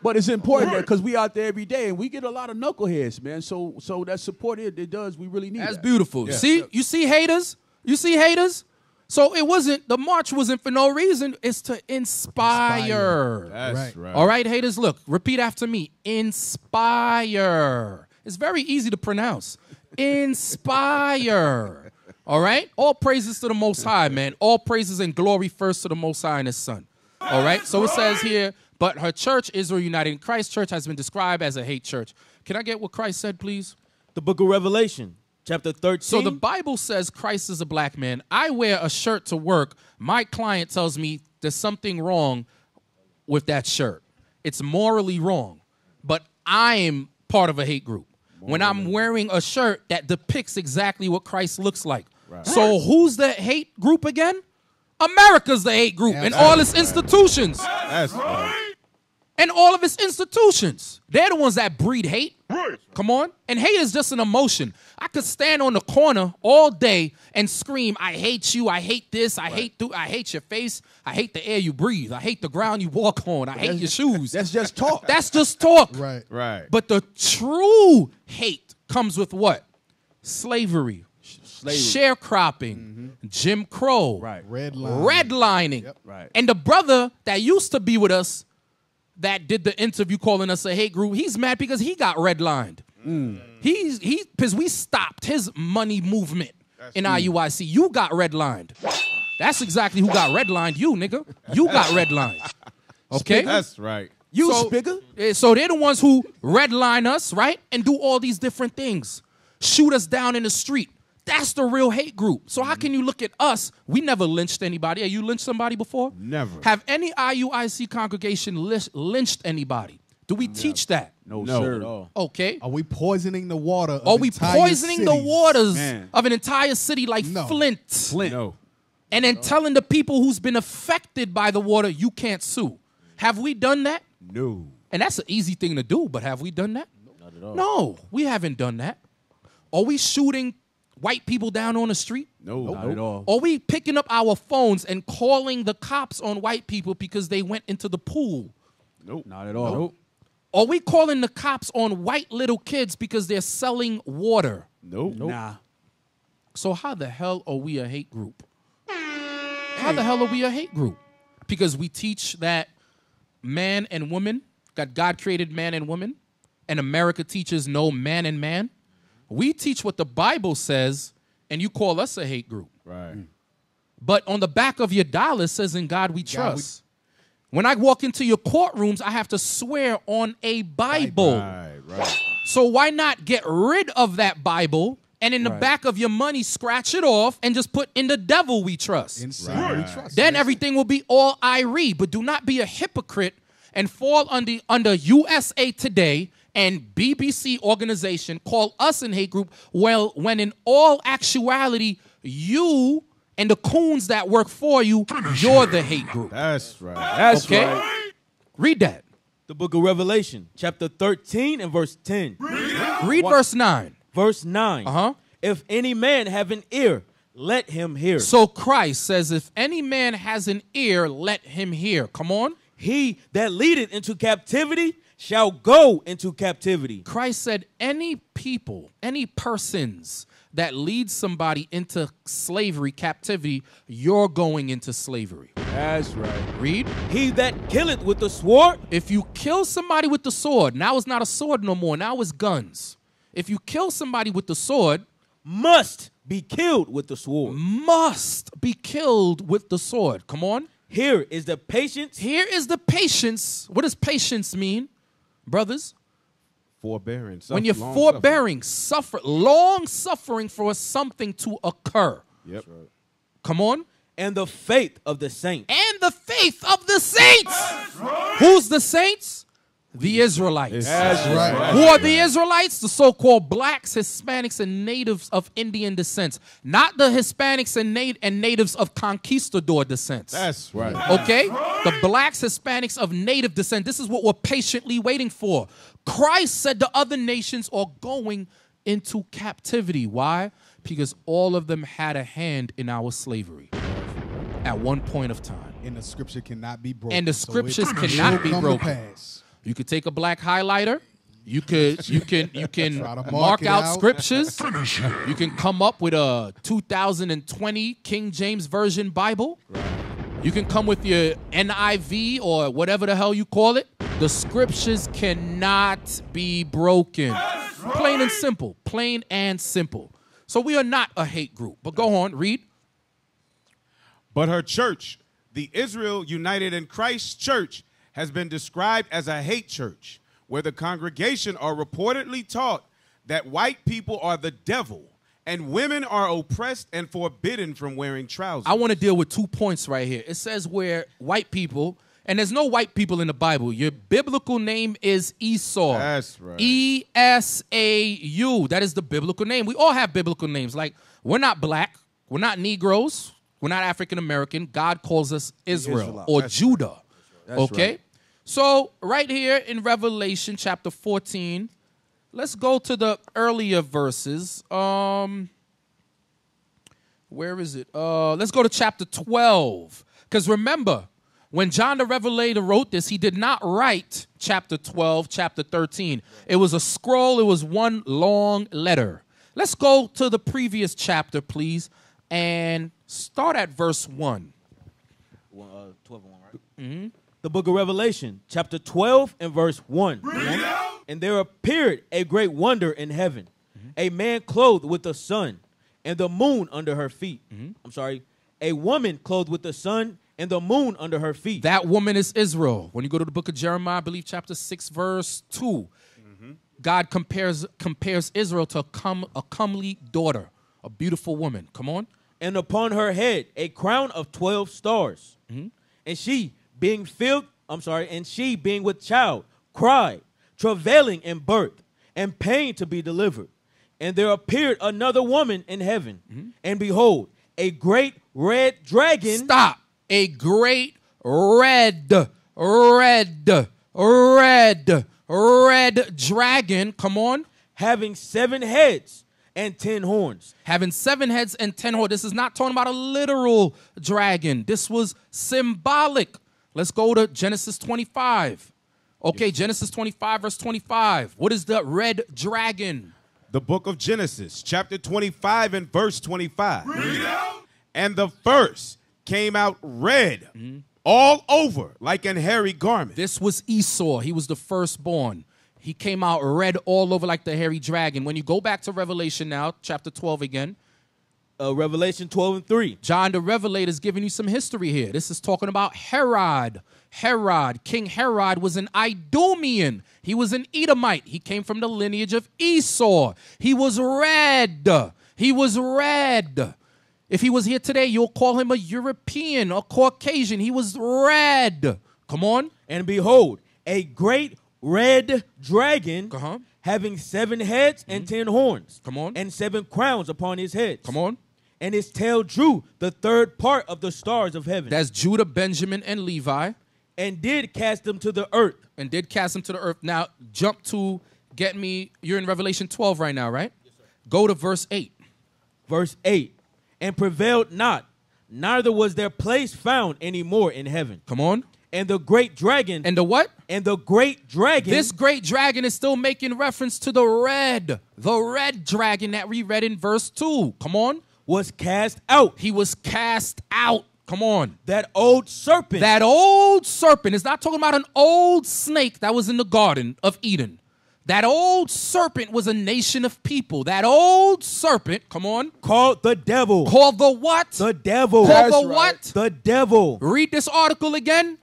But it's important because we out there every day and we get a lot of knuckleheads, man. So so that support it, it does. We really need That's that. beautiful. Yeah. See, you see haters? You see haters? So it wasn't the march wasn't for no reason. It's to inspire. That's right. All right, haters, look, repeat after me. Inspire. It's very easy to pronounce. Inspire. All right? All praises to the Most High, man. All praises and glory first to the Most High and His Son. All right? So it says here, but her church, Israel United in Christ Church, has been described as a hate church. Can I get what Christ said, please? The book of Revelation, chapter 13. So the Bible says Christ is a black man. I wear a shirt to work. My client tells me there's something wrong with that shirt. It's morally wrong. But I am part of a hate group. When I'm wearing a shirt that depicts exactly what Christ looks like. So who's the hate group again? America's the hate group and all its institutions. That's right. And all of its institutions. They're the ones that breed hate. Come on. And hate is just an emotion. I could stand on the corner all day and scream, I hate you, I hate this, I hate th- I hate your face, I hate the air you breathe, I hate the ground you walk on, I hate your shoes. That's just talk. That's just talk. Right. Right. But the true hate comes with what? Slavery. Sharecropping, mm-hmm. Jim Crow, Right. Red line. redlining. Right. And the brother that used to be with us that did the interview calling us a hate group, he's mad because he got redlined. He's he because we stopped his money movement in IUIC. You got redlined. That's exactly who got redlined. You nigga. You got redlined. Okay. That's right. You so, Spigger? So they're the ones who redline us, right? And do all these different things. Shoot us down in the street. That's the real hate group. So how mm-hmm. can you look at us? We never lynched anybody. Have you lynched somebody before? Never. Have any IUIC congregation lynched anybody? Do we teach that? No, No. sir. At all. Okay. Are we poisoning the water? Of Are we entire poisoning the waters Man. of an entire city like No. Flint? Flint. No. And then telling the people who's been affected by the water, you can't sue. Have we done that? No. And that's an easy thing to do, but have we done that? Not at all. No, we haven't done that. Are we shooting white people down on the street? No. Not at all. Are we picking up our phones and calling the cops on white people because they went into the pool? Nope. Not at all. Nope. Are we calling the cops on white little kids because they're selling water? Nope. Nah. So how the hell are we a hate group? How the hell are we a hate group? Because we teach that man and woman, that God created man and woman, and America teaches no man and man. We teach what the Bible says, and you call us a hate group. Right. Mm. But on the back of your dollar says, "In God we trust." when I walk into your courtrooms, I have to swear on a Bible. Right. Right. So why not get rid of that Bible and in the Right. back of your money scratch it off and just put in the devil we trust? Insane. Right. We trust. Then everything will be all Irie. But do not be a hypocrite and fall under under USA Today and BBC organization call us in hate group. Well, when in all actuality, you and the coons that work for you, you're the hate group. That's right. That's Okay? right. Read that. The book of Revelation, chapter 13 and verse 10. Read verse 9. Verse 9. Uh-huh. If any man have an ear, let him hear. So Christ says, if any man has an ear, let him hear. Come on. he that leadeth into captivity shall go into captivity. Christ said, any people, any persons that lead somebody into slavery, captivity, you're going into slavery. That's right. Read. He that killeth with the sword, If you kill somebody with the sword, now it's not a sword no more, now it's guns. If you kill somebody with the sword, must be killed with the sword. must be killed with the sword. Come on. Here is the patience, Here is the patience. What does patience mean, brothers? Forbearing. when you're long forbearing, suffer, long suffering for something to occur. Yep. Come on. And the faith of the saints. And the faith of the saints. Who's the saints? The Israelites. That's right. Who are the Israelites? The so-called blacks, Hispanics, and natives of Indian descent. Not the Hispanics and, nat- and natives of conquistador descent. That's right. Okay? The blacks, Hispanics of native descent. This is what we're patiently waiting for. Christ said the other nations are going into captivity. Why? Because all of them had a hand in our slavery at one point of time. And the scripture cannot be broken. And the so scriptures will cannot be come to broken. Pass. You could take a black highlighter. You could you can you can mark, mark out, out. scriptures. You can come up with a 2020 King James Version Bible. You can come with your NIV or whatever the hell you call it. The scriptures cannot be broken. Plain and simple. Plain and simple. So we are not a hate group. But go on, read. But her church, the Israel United in Christ Church, has been described as a hate church, where the congregation are reportedly taught that white people are the devil and women are oppressed and forbidden from wearing trousers. I want to deal with two points right here. It says where white people, and there's no white people in the Bible. Your biblical name is Esau. That's right. E S A U. That is the biblical name. We all have biblical names. Like we're not black, we're not Negroes, we're not African American. God calls us Israel Israelite. or That's Judah. That's okay? right. So, right here in Revelation chapter 14, let's go to the earlier verses. Um where is it? Uh let's go to chapter 12. Cuz remember, when John the Revelator wrote this, he did not write chapter 12, chapter 13. It was a scroll, it was one long letter. Let's go to the previous chapter, please, and start at verse 1. One, uh, 12 and 1, right? Mm-hmm. The book of Revelation, chapter 12 and verse 1. And there appeared a great wonder in heaven, Mm-hmm. a man clothed with the sun and the moon under her feet. Mm-hmm. I'm sorry, a woman clothed with the sun and the moon under her feet. That woman is Israel. When you go to the book of Jeremiah, I believe chapter 6, verse 2, God compares compares Israel to a, com- a comely daughter, a beautiful woman. Come on. and upon her head a crown of 12 stars. Mm-hmm. And she, being filled, I'm sorry, and she, being with child, cried, travailing in birth, and pain to be delivered. And there appeared another woman in heaven, Mm-hmm. and behold, a great red dragon. Stop. A great red, red, red, red dragon. Come on. Having seven heads and ten horns. Having seven heads and ten horns. This is not talking about a literal dragon. This was symbolic. Let's go to Genesis 25. Okay, Genesis 25, verse 25. What is the red dragon? The book of Genesis, chapter 25 and verse 25. And the first came out red mm-hmm. all over like an hairy garment. This was Esau. He was the firstborn. He came out red all over like the hairy dragon. When you go back to Revelation now, chapter 12 again, Uh, Revelation 12 and 3. John the Revelator is giving you some history here. This is talking about Herod. Herod, King Herod was an Idumean. He was an Edomite. He came from the lineage of Esau. He was red. He was red. If he was here today, you'll call him a European, a Caucasian. He was red. Come on. And behold, a great red dragon Uh-huh. having seven heads and ten horns. Come on. And seven crowns upon his heads. Come on. And his tail drew the third part of the stars of heaven. That's Judah, Benjamin, and Levi. and did cast them to the earth. And did cast them to the earth. Now, jump to get me. You're in Revelation 12 right now, right? Yes, Go to verse 8. Verse 8. And prevailed not, neither was their place found any more in heaven. Come on. And the great dragon. And the what? And the great dragon. This great dragon is still making reference to the red, the red dragon that we read in verse 2. Come on. Was cast out. He was cast out. Come on. That old serpent. That old serpent is not talking about an old snake that was in the Garden of Eden. That old serpent was a nation of people. That old serpent, come on. Called the devil. Called the what? The devil. Called the what? The devil. Read this article again.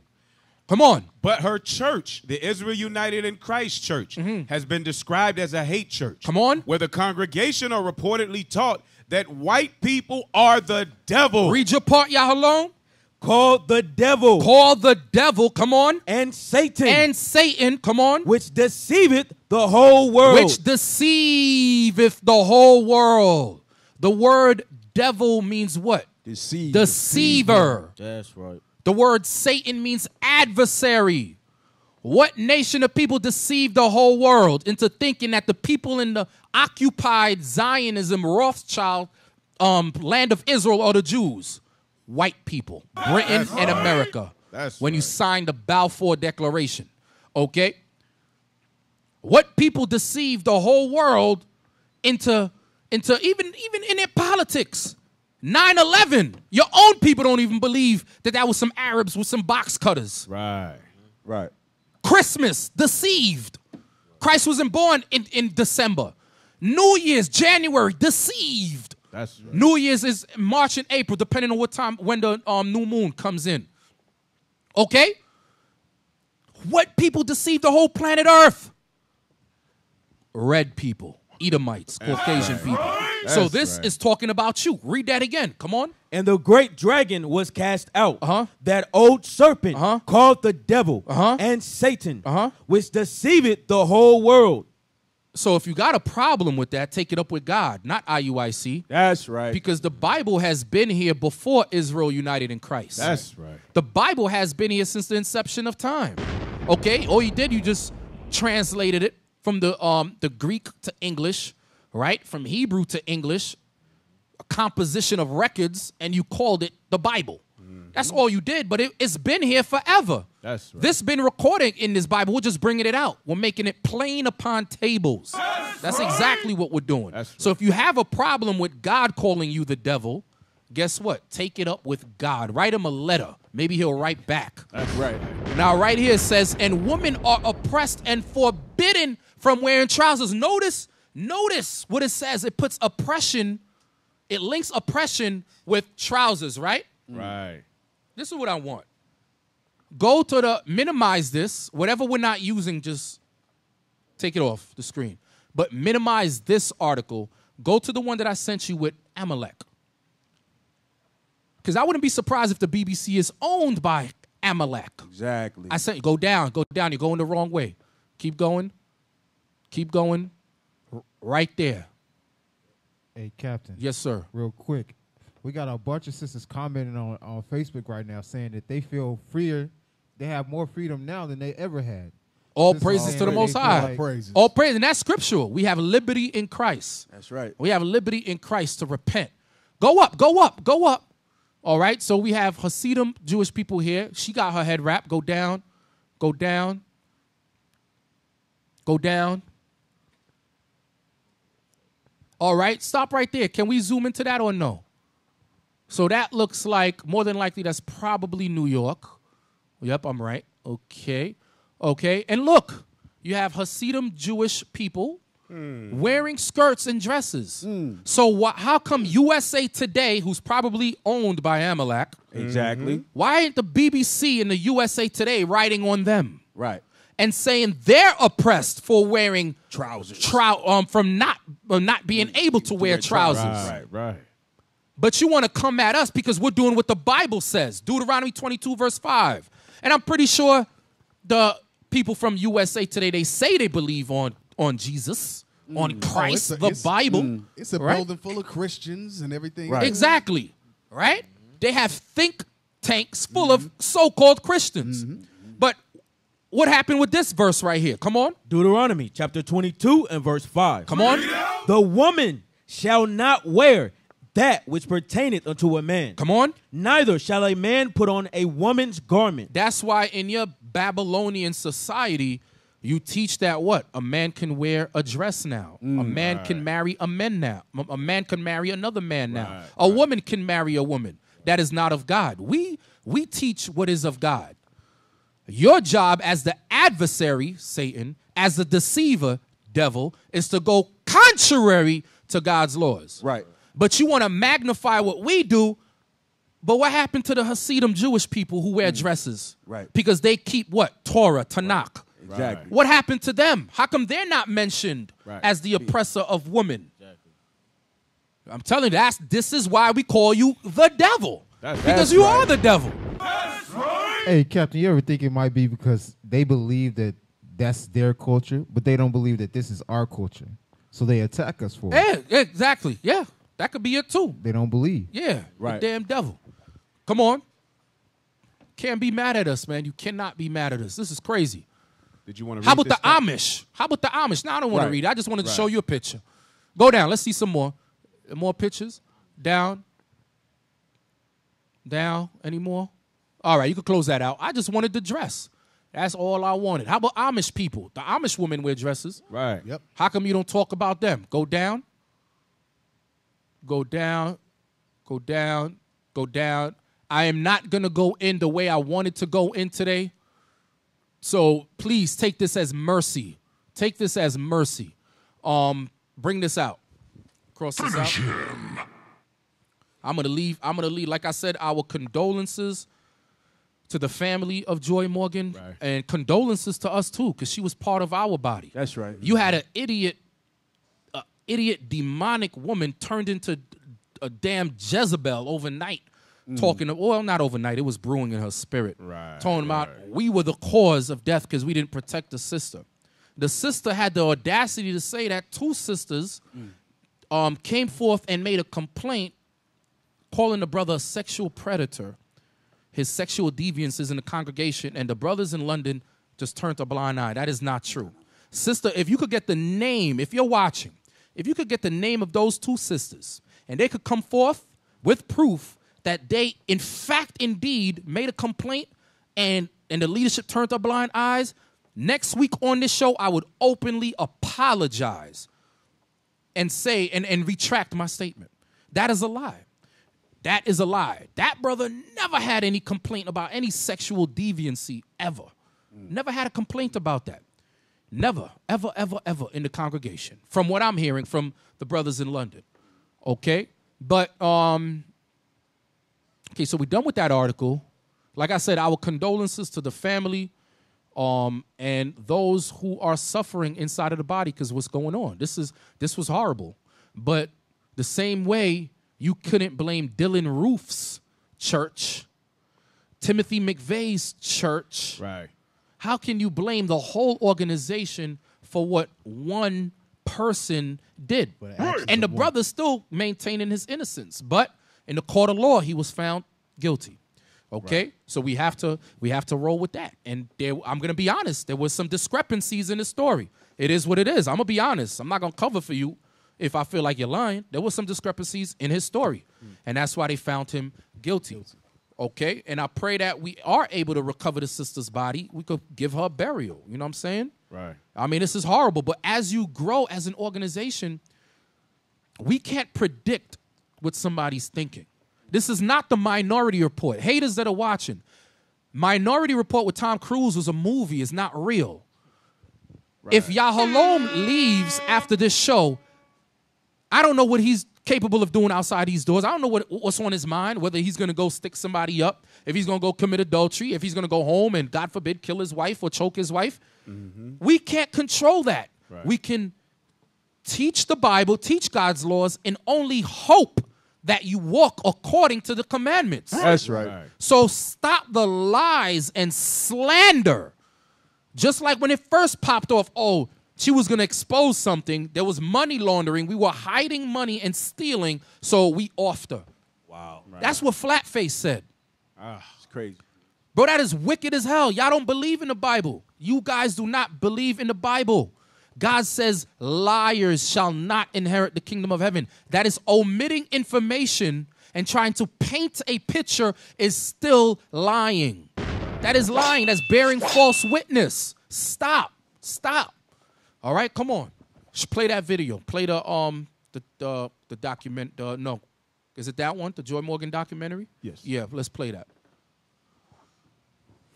Come on. But her church, the Israel United in Christ Church, mm-hmm. has been described as a hate church. Come on. Where the congregation are reportedly taught that white people are the devil. Read your part, Yahalom. Call the devil. Call the devil. Come on. And Satan. And Satan. Come on. Which deceiveth the whole world. Which deceiveth the whole world. The word devil means what? Deceive. Deceiver. That's right. The word Satan means adversary. What nation of people deceived the whole world into thinking that the people in the occupied Zionism, Rothschild um, land of Israel are the Jews? White people, Britain That's and right. America. That's when you signed the Balfour Declaration. Okay? What people deceived the whole world into, into even, even in their politics. 9-11. Your own people don't even believe that that was some Arabs with some box cutters. Right. Right. Christmas, deceived. Christ wasn't born in, in December. New Year's, January, deceived. That's right. New Year's is March and April, depending on what time when the um, new moon comes in. Okay? What people deceive the whole planet Earth? Red people, Edomites, Caucasian people. so this right. is talking about you. Read that again. Come on. And the great dragon was cast out. Uh-huh. That old serpent called the devil and Satan, Uh-huh. which deceived the whole world. So if you got a problem with that, take it up with God, not IUIC. That's right. Because the Bible has been here before Israel united in Christ. That's right. The Bible has been here since the inception of time. Okay? All you did, you just translated it from the um the Greek to English, right? From Hebrew to English, composition of records, and you called it the Bible. Mm-hmm. That's all you did, but it, it's been here forever. That's right. This been recording in this Bible. We're just bringing it out. We're making it plain upon tables. That's, exactly what we're doing. So if you have a problem with God calling you the devil, guess what? Take it up with God. Write him a letter. Maybe he'll write back. That's right. Now, right here it says, and women are oppressed and forbidden from wearing trousers. Notice, notice what it says. It puts oppression, it links oppression with trousers, right? Right. This is what I want. Go to the minimize this. Whatever we're not using, just take it off the screen. But minimize this article. Go to the one that I sent you with Amalek. Because I wouldn't be surprised if the BBC is owned by Amalek. Exactly. I sent you go down, go down. You're going the wrong way. Keep going. Keep going. R- right there. Hey, Captain. Yes, sir. Real quick. We got a bunch of sisters commenting on, on Facebook right now saying that they feel freer. They have more freedom now than they ever had. All Sisters praises saying to the Most they feel High. like- All praise, and that's scriptural. We have liberty in Christ. That's right. We have liberty in Christ to repent. Go up, go up, go up. All right. So we have Hasidim Jewish people here. She got her head wrapped. Go down, go down, go down. All right. Stop right there. Can we zoom into that or no? So that looks like more than likely that's probably New York. Yep, I'm right. Okay. Okay. And look, you have Hasidim Jewish people wearing skirts and dresses. So wh- how come USA Today, who's probably owned by Amalek, Exactly. Mm-hmm. why ain't the BBC and the USA Today writing on them? Right. And saying they're oppressed for wearing trousers, trou- um, from not uh, not being able to wear trousers. Right. Right. But you want to come at us because we're doing what the Bible says. Deuteronomy 22, verse 5. And I'm pretty sure the people from USA today, they say they believe on, on Jesus, on Christ, Oh, a- the it's- Bible. mm, It's a right? building full of Christians and everything. Exactly. Right? They have think tanks full of so-called Christians. But what happened with this verse right here? Come on. Deuteronomy chapter 22 and verse 5. Come on. The woman shall not wear that which pertaineth unto a man. Come on. Neither shall a man put on a woman's garment. That's why in your Babylonian society, you teach that what? A man can wear a dress now. a mm. man can marry a man now. A- A man can marry another man now. a woman can marry a woman. That is not of God. We we teach what is of God. Your job as the adversary, Satan, as the deceiver, devil, is to go contrary to God's laws. Right. But you want to magnify what we do But what happened to the Hasidim Jewish people who wear mm. dresses? Right. Because they keep what? Torah, Tanakh. Exactly. What happened to them? How come they're not mentioned Right. as the oppressor of women? Exactly. I'm telling you, that's this is why we call you the devil. That's- because that's you right. are the devil. Hey, Captain, you ever think it might be because they believe that that's their culture, but they don't believe that this is our culture, so they attack us for it. Yeah, exactly. Yeah, that could be it too. They don't believe. Yeah, Right. the damn devil. Come on. Can't be mad at us, man. You cannot be mad at us. This is crazy. Did you want to? How about the Amish? How about the Amish? Now I don't want to read it. I just wanted to show you a picture. Go down. Let's see some more. More pictures. Down. Down. Any more? All right, you can close that out. I just wanted the dress. That's all I wanted. How about Amish people? The Amish women wear dresses. Right. Yep. How come you don't talk about them? Go down. Go down. Go down. Go down. I am not going to go in the way I wanted to go in today. So please take this as mercy. Take this as mercy. Um, bring this out. Cross this out. Him. I'm gonna leave. I'm gonna leave. Like I said, our condolences to the family of Joy Morgan, and condolences to us too, because she was part of our body. That's right. You had an idiot, a idiot demonic woman turned into a damn Jezebel overnight. Mm. Talking, well, not overnight. It was brewing in her spirit. Right. Talking about we were the cause of death because we didn't protect the sister. The sister had the audacity to say that two sisters um, came forth and made a complaint calling the brother a sexual predator, his sexual deviances in the congregation, and the brothers in London just turned a blind eye. That is not true. Sister, if you could get the name, if you're watching, if you could get the name of those two sisters, and they could come forth with proof that they, in fact, indeed, made a complaint and, and the leadership turned their blind eyes, next week on this show, I would openly apologize and say and, and retract my statement. That is a lie. That is a lie. That brother never had any complaint about any sexual deviancy ever. Never had a complaint about that. Never, ever, ever, ever in the congregation. From what I'm hearing from the brothers in London. Okay? But um okay, so we're done with that article. Like I said, our condolences to the family um and those who are suffering inside of the body because what's going on. This is this was horrible. But the same way you couldn't blame Dylann Roof's church, Timothy McVeigh's church. Right. How can you blame the whole organization for what one person did? And the brother's still maintaining his innocence. But in the court of law, he was found guilty. Okay, so we have to we have to roll with that. And there, I'm gonna be honest. There was some discrepancies in the story. It is what it is. I'm gonna be honest. I'm not gonna cover for you if I feel like you're lying. There was some discrepancies in his story, hmm. and that's why they found him guilty. Okay, and I pray that we are able to recover the sister's body. We could give her burial. You know what I'm saying? Right. I mean, this is horrible, but as you grow as an organization, we can't predict what somebody's thinking. This is not the Minority Report. Haters that are watching, Minority Report with Tom Cruise was a movie. It's not real. If Yahalom leaves after this show, I don't know what he's capable of doing outside these doors. I don't know what, what's on his mind, whether he's going to go stick somebody up, if he's going to go commit adultery, if he's going to go home and, God forbid, kill his wife or choke his wife. Mm-hmm. We can't control that. We can teach the Bible, teach God's laws, and only hope that you walk according to the commandments. That's right. So stop the lies and slander. Just like when it first popped off, oh, she was going to expose something. There was money laundering. We were hiding money and stealing, so we offed her. Wow. That's what Flatface said. Ah, it's crazy. Bro, that is wicked as hell. Y'all don't believe in the Bible. You guys do not believe in the Bible. God says liars shall not inherit the kingdom of heaven. That is omitting information and trying to paint a picture is still lying. That is lying. That's bearing false witness. Stop. Stop. All right, come on. Sh- Play that video. Play the um the the, the document. Uh, no, is it that one? The Joy Morgan documentary? Yes. Yeah. Let's play that.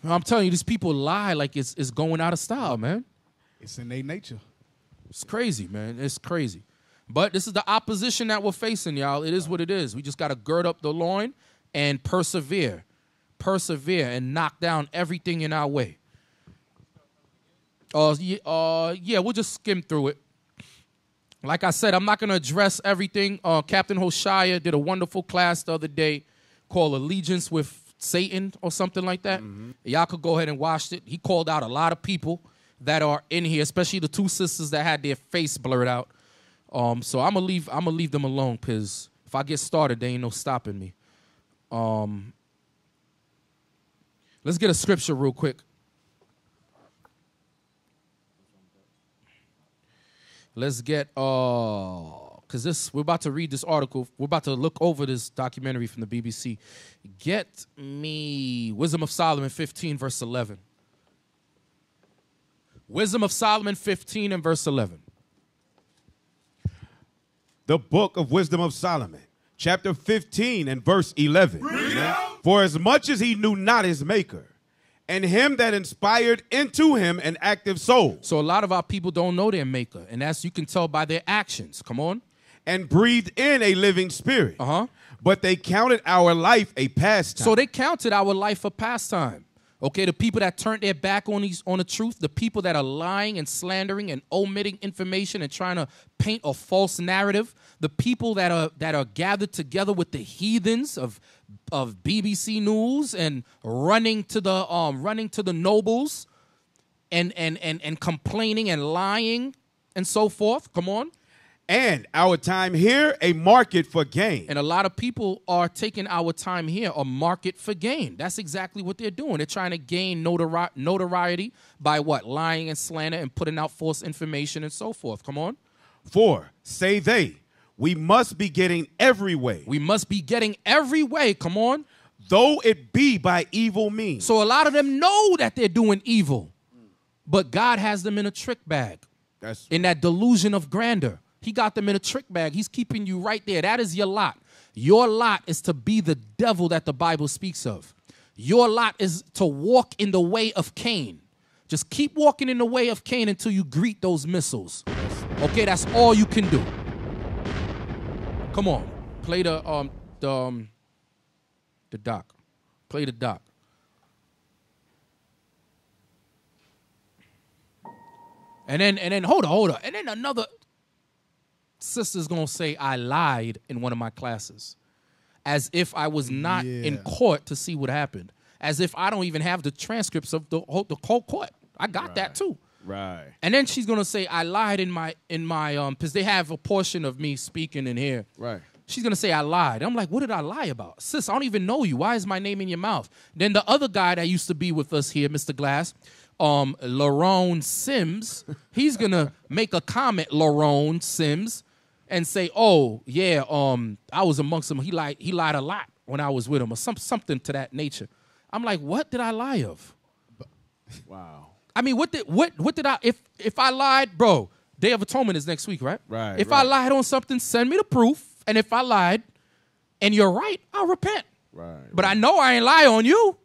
I'm telling you, these people lie like it's it's going out of style, man. It's in their nature. It's crazy, man. It's crazy. But this is the opposition that we're facing, y'all. It is what it is. We just got to gird up the loin and persevere, persevere, and knock down everything in our way. Uh, yeah, uh, yeah, we'll just skim through it. Like I said, I'm not going to address everything. Uh, Captain Hoshaya did a wonderful class the other day called Allegiance with Satan or something like that. Y'all could go ahead and watch it. He called out a lot of people that are in here, especially the two sisters that had their face blurred out. Um, so I'm gonna leave. I'm gonna leave them alone because if I get started, there ain't no stopping me. Um, let's get a scripture real quick. Let's get uh because this we're about to read this article. We're about to look over this documentary from the BBC. Get me Wisdom of Solomon 15, verse 11. Wisdom of Solomon 15 and verse 11. The book of Wisdom of Solomon, chapter 15 and verse 11. For as much as he knew not his maker, and him that inspired into him an active soul. So a lot of our people don't know their maker, and that's you can tell by their actions. Come on. And breathed in a living spirit. Uh-huh. But they counted our life a pastime. So they counted our life a pastime. Okay, the people that turned their back on these on the truth, the people that are lying and slandering and omitting information and trying to paint a false narrative, the people that are that are gathered together with the heathens of of BBC News and running to the um running to the nobles and and and and complaining and lying and so forth. Come on. And our time here, a market for gain. And a lot of people are taking our time here a market for gain. That's exactly what they're doing. They're trying to gain notori- notoriety by what? Lying and slander and putting out false information and so forth. Come on. For, say they, we must be getting every way. We must be getting every way. Come on. Though it be by evil means. So a lot of them know that they're doing evil, but God has them in a trick bag. That's in that delusion of grandeur. He got them in a trick bag. He's keeping you right there. That is your lot. Your lot is to be the devil that the Bible speaks of. Your lot is to walk in the way of Cain. Just keep walking in the way of Cain until you greet those missiles. Okay, that's all you can do. Come on, play the um the um the doc. Play the doc. And then and then hold on, hold on. And then another sister's gonna say I lied in one of my classes. As if I was not in court to see what happened. As if I don't even have the transcripts of the whole the whole court. I got that too. Right. And then she's gonna say I lied in my in my um because they have a portion of me speaking in here. Right. She's gonna say I lied. I'm like, what did I lie about? Sis, I don't even know you. Why is my name in your mouth? Then the other guy that used to be with us here, Mr. Glass, um, Larone Sims, he's gonna make a comment, Larone Sims, and say, Oh, yeah, um, I was amongst them. He lied, he lied a lot when I was with him, or some something to that nature. I'm like, what did I lie of? Wow. I mean, what did what what did I if if I lied, bro? Day of Atonement is next week, right? Right, If I lied on something, send me the proof. And if I lied, and you're right, I'll repent. Right. But I know I ain't lie on you.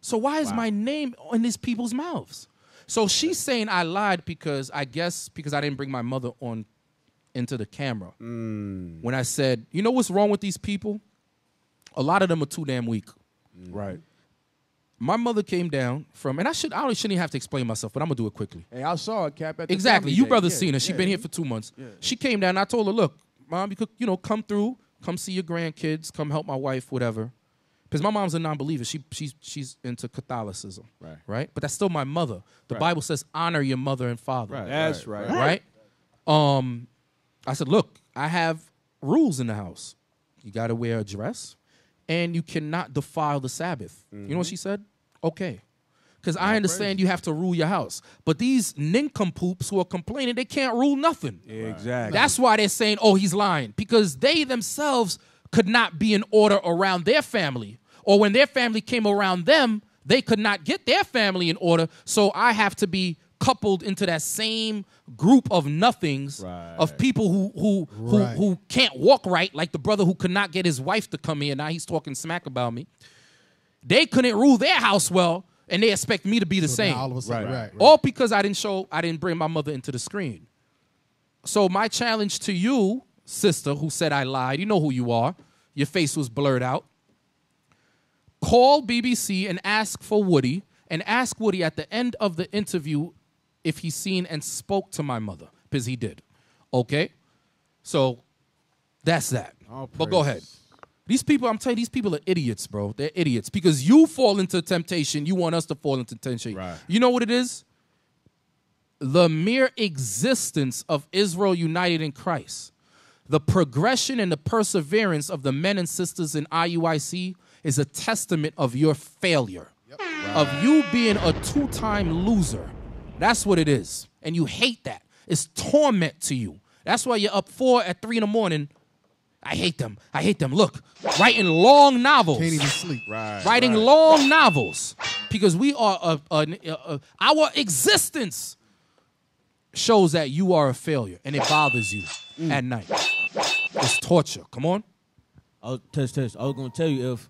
So why is my name in these people's mouths? So she's saying I lied because I guess because I didn't bring my mother on into the camera. Mm. When I said, you know what's wrong with these people? A lot of them are too damn weak. Right. My mother came down from, and I should I don't shouldn't even have to explain myself, but I'm gonna do it quickly. Hey, I saw it, Cap. At the Exactly. You day. brothers Yeah, seen her. She yeah, been here for two months. Yeah. She came down. and I told her, look, mom, you could you know come through, come see your grandkids, come help my wife, whatever. Because my mom's a non-believer. She she's she's into Catholicism. Right. Right. But that's still my mother. The Right. Bible says honor your mother and father. Right, That's right, right. Right. Um, I said, look, I have rules in the house. You got to wear a dress, and you cannot defile the Sabbath. You know what mm-hmm. she said? Okay. Because I understand you have to rule your house. But these nincompoops who are complaining, they can't rule nothing. Exactly. That's why they're saying, oh, he's lying. Because they themselves could not be in order around their family. Or when their family came around them, they could not get their family in order. So I have to be coupled into that same group of nothings of people who who who, Right. who can't walk right, like the brother who could not get his wife to come here. Now he's talking smack about me. They couldn't rule their house well, and they expect me to be the So same. all of a sudden- Right, right, right. All because I didn't show, I didn't bring my mother into the screen. So my challenge to you, sister, who said I lied, you know who you are. Your face was blurred out. call BBC and ask for Woody, and ask Woody at the end of the interview if he seen and spoke to my mother, because he did. Okay? So that's that. but go ahead. These people, I'm telling you, these people are idiots, bro. They're idiots because you fall into temptation. You want us to fall into temptation. Right. You know what it is? The mere existence of Israel United in Christ, the progression and the perseverance of the men and sisters in IUIC is a testament of your failure, of you being a two time loser. That's what it is. And you hate that. It's torment to you. That's why you're up four at three in the morning. I hate them. I hate them. Look, writing long novels. Can't even sleep. Right. Writing long novels because we are a, a- a- a- our existence shows that you are a failure and it bothers you mm. at night. It's torture. Come on. I'll test test. I was gonna tell you if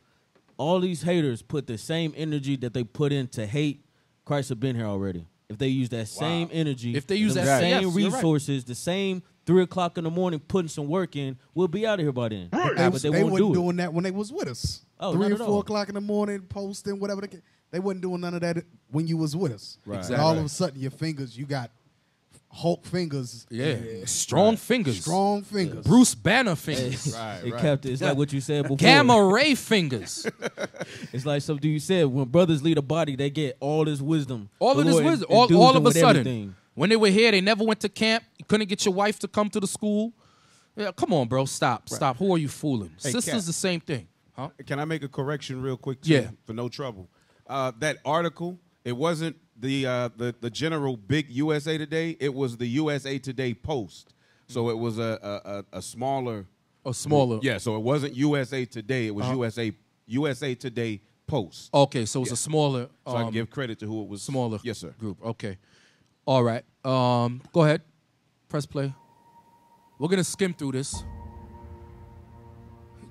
all these haters put the same energy that they put into hate, Christ have been here already. If they use that same energy, If they use them that- same yes, you're right. resources, the same three o'clock in the morning, putting some work in, we'll be out of here by then. But they, But they, they won't wasn't do it. doing that when they was with us. Oh, Three or four o'clock in the morning, posting whatever. They, they wasn't doing none of that when you was with us. Right. And Exactly. all of a sudden, your fingers, you got Hulk fingers. Yeah. Strong fingers. Strong fingers. Bruce Banner fingers. right, It kept it's like what you said before. Gamma ray fingers. it's like something you said. When brothers lead a body, they get all this wisdom. All The of this Lord wisdom. All, all of a sudden. everything. When they were here, they never went to camp. You couldn't get your wife to come to the school. Yeah, come on, bro. Stop. Stop. Who are you fooling? Hey, Sister's Cap. the same thing. Huh? Can I make a correction real quick? Too, Yeah. For no trouble. Uh, that article, it wasn't the, uh, the the general big USA Today. It was the USA Today Post. So it was a a, a, a smaller. A smaller. Yeah. So it wasn't USA Today. It was Uh-huh. USA USA Today Post. Okay, so it's Yeah. a smaller. So I um, can give credit to who it was. Smaller. Yes, sir. Group. Okay. All right. Um, go ahead. Press play. We're gonna skim through this.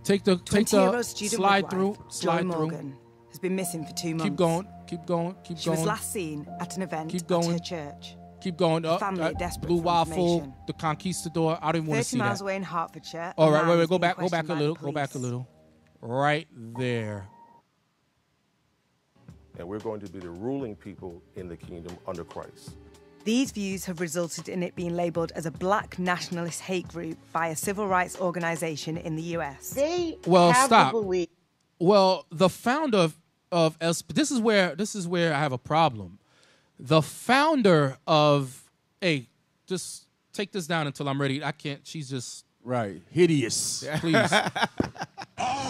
Take the take 20-year-old the student slide midwife, through. Joy Slide through. Morgan, has been missing for two months. Keep going. Keep going. Keep She going. was last seen at an event Keep at her church. Keep going. Uh, Family uh, desperate Blue for Waffle, information. the Conquistador. I don't want to 30 see miles that. away in Hertfordshire. All a wait, wait. Go back. Go back a little. Go back a little. Right there. And we're going to be the ruling people in the kingdom under Christ. These views have resulted in it being labelled as a black nationalist hate group by a civil rights organisation in the US. They Well, have stop. the belief. Well, the founder of, of this is where this is where I have a problem. The founder of hey, just take this down until I'm ready. I can't. She's just right hideous. Please.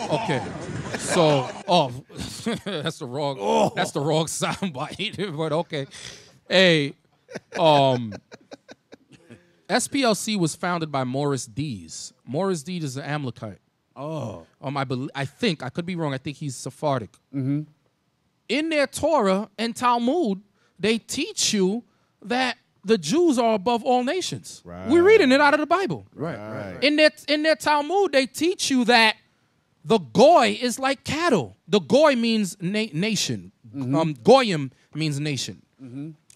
okay. So, oh, that's the wrong. Oh. That's the wrong soundbite. but okay. Hey, um, SPLC was founded by Morris Dees. Morris Dees is an Amalekite. Oh. Um, I bel I think I could be wrong. I think he's Sephardic. Mm-hmm. In their Torah and Talmud, they teach you that the Jews are above all nations. We're reading it out of the Bible. Right, right. In their in their Talmud, they teach you that the goy is like cattle. The goy means na- nation. Um, goyim means nation.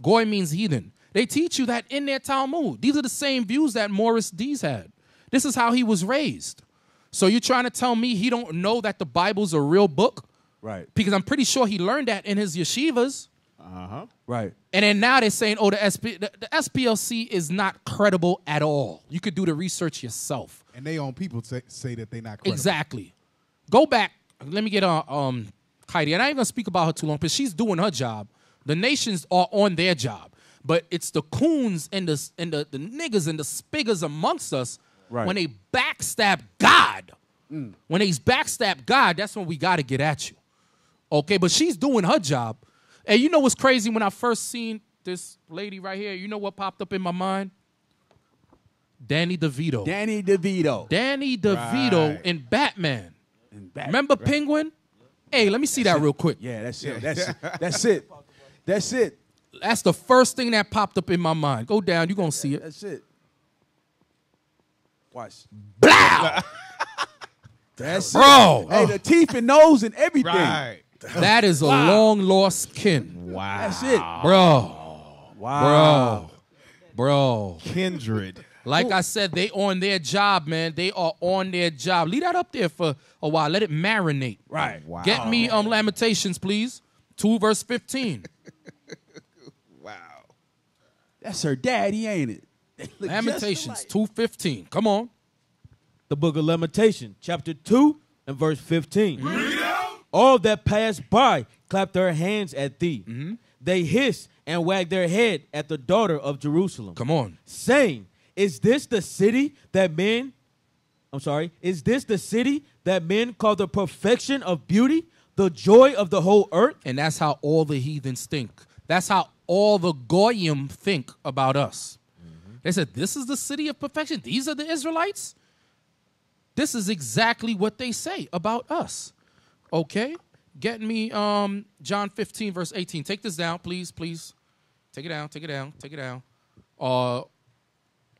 Goy means heathen. They teach you that in their Talmud. These are the same views that Morris Dees had. This is how he was raised. So you're trying to tell me he don't know that the Bible's a real book? Right. Because I'm pretty sure he learned that in his yeshivas. Uh huh. Right. And then now they're saying, oh, the, SP, the, the SPLC is not credible at all. You could do the research yourself. And they own people say, say that they're not credible. Exactly. Go back. Let me get on um, Heidi. And I ain't going to speak about her too long because she's doing her job. The nations are on their job. But it's the coons and the, and the, the niggas and the spiggers amongst us Right. when they backstab God. When they backstab God, that's when we got to get at you. Okay, but she's doing her job. And you know what's crazy? When I first seen this lady right here, you know what popped up in my mind? Danny DeVito. Danny DeVito. Danny DeVito Right. in Batman. Bat- Remember right. Penguin? Hey, let me see that real quick. Yeah, that's it. That's that's it. That's it. That's the first thing that popped up in my mind. Go down, you're gonna see it. That's it. Watch. Blow! That's Bro. it. Hey, the teeth and nose and everything. Right. That is a Wow. long lost kin. Wow. That's it. Bro. Wow. Bro. Bro. Kindred. Like I said, they on their job, man. They are on their job. Leave that up there for a while. Let it marinate. Right. Wow. Get me um Lamentations, please. Two verse fifteen. wow. That's her daddy, ain't it? They look just Lamentations alike. two fifteen. Come on. The book of Lamentation, chapter 2 and verse 15. All that passed by clapped their hands at thee. Mm-hmm. They hissed and wagged their head at the daughter of Jerusalem. Come on. Saying, Is this the city that men, I'm sorry, is this the city that men call the perfection of beauty, the joy of the whole earth? And that's how all the heathens think. That's how all the goyim think about us. They said, "This is the city of perfection. These are the Israelites." This is exactly what they say about us. Okay, get me um, John 15 verse 18. Take this down, please, please. Take it down. Take it down. Take it down. Uh,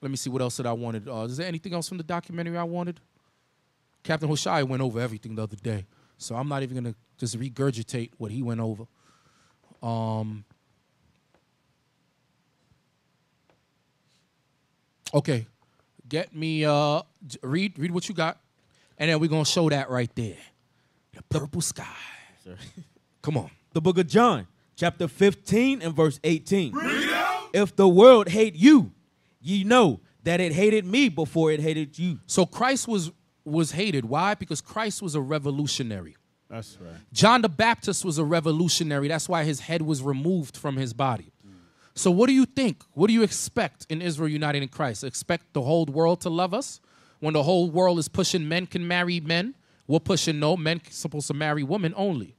let me see what else that I wanted. Uh, is there anything else from the documentary I wanted? Captain Hoshai went over everything the other day, so I'm not even gonna just regurgitate what he went over. Um. Okay, get me. Uh, read read what you got, and then we're gonna show that right there, the purple sky. Come on. The book of John, chapter 15 and verse 18. If the world hate you, ye know that it hated me before it hated you. So Christ was was hated. Why? Because Christ was a revolutionary. That's right. John the Baptist was a revolutionary. That's why his head was removed from his body. So, what do you think? What do you expect in Israel United in Christ? Expect the whole world to love us? When the whole world is pushing men can marry men, we're pushing no, men supposed to marry women only.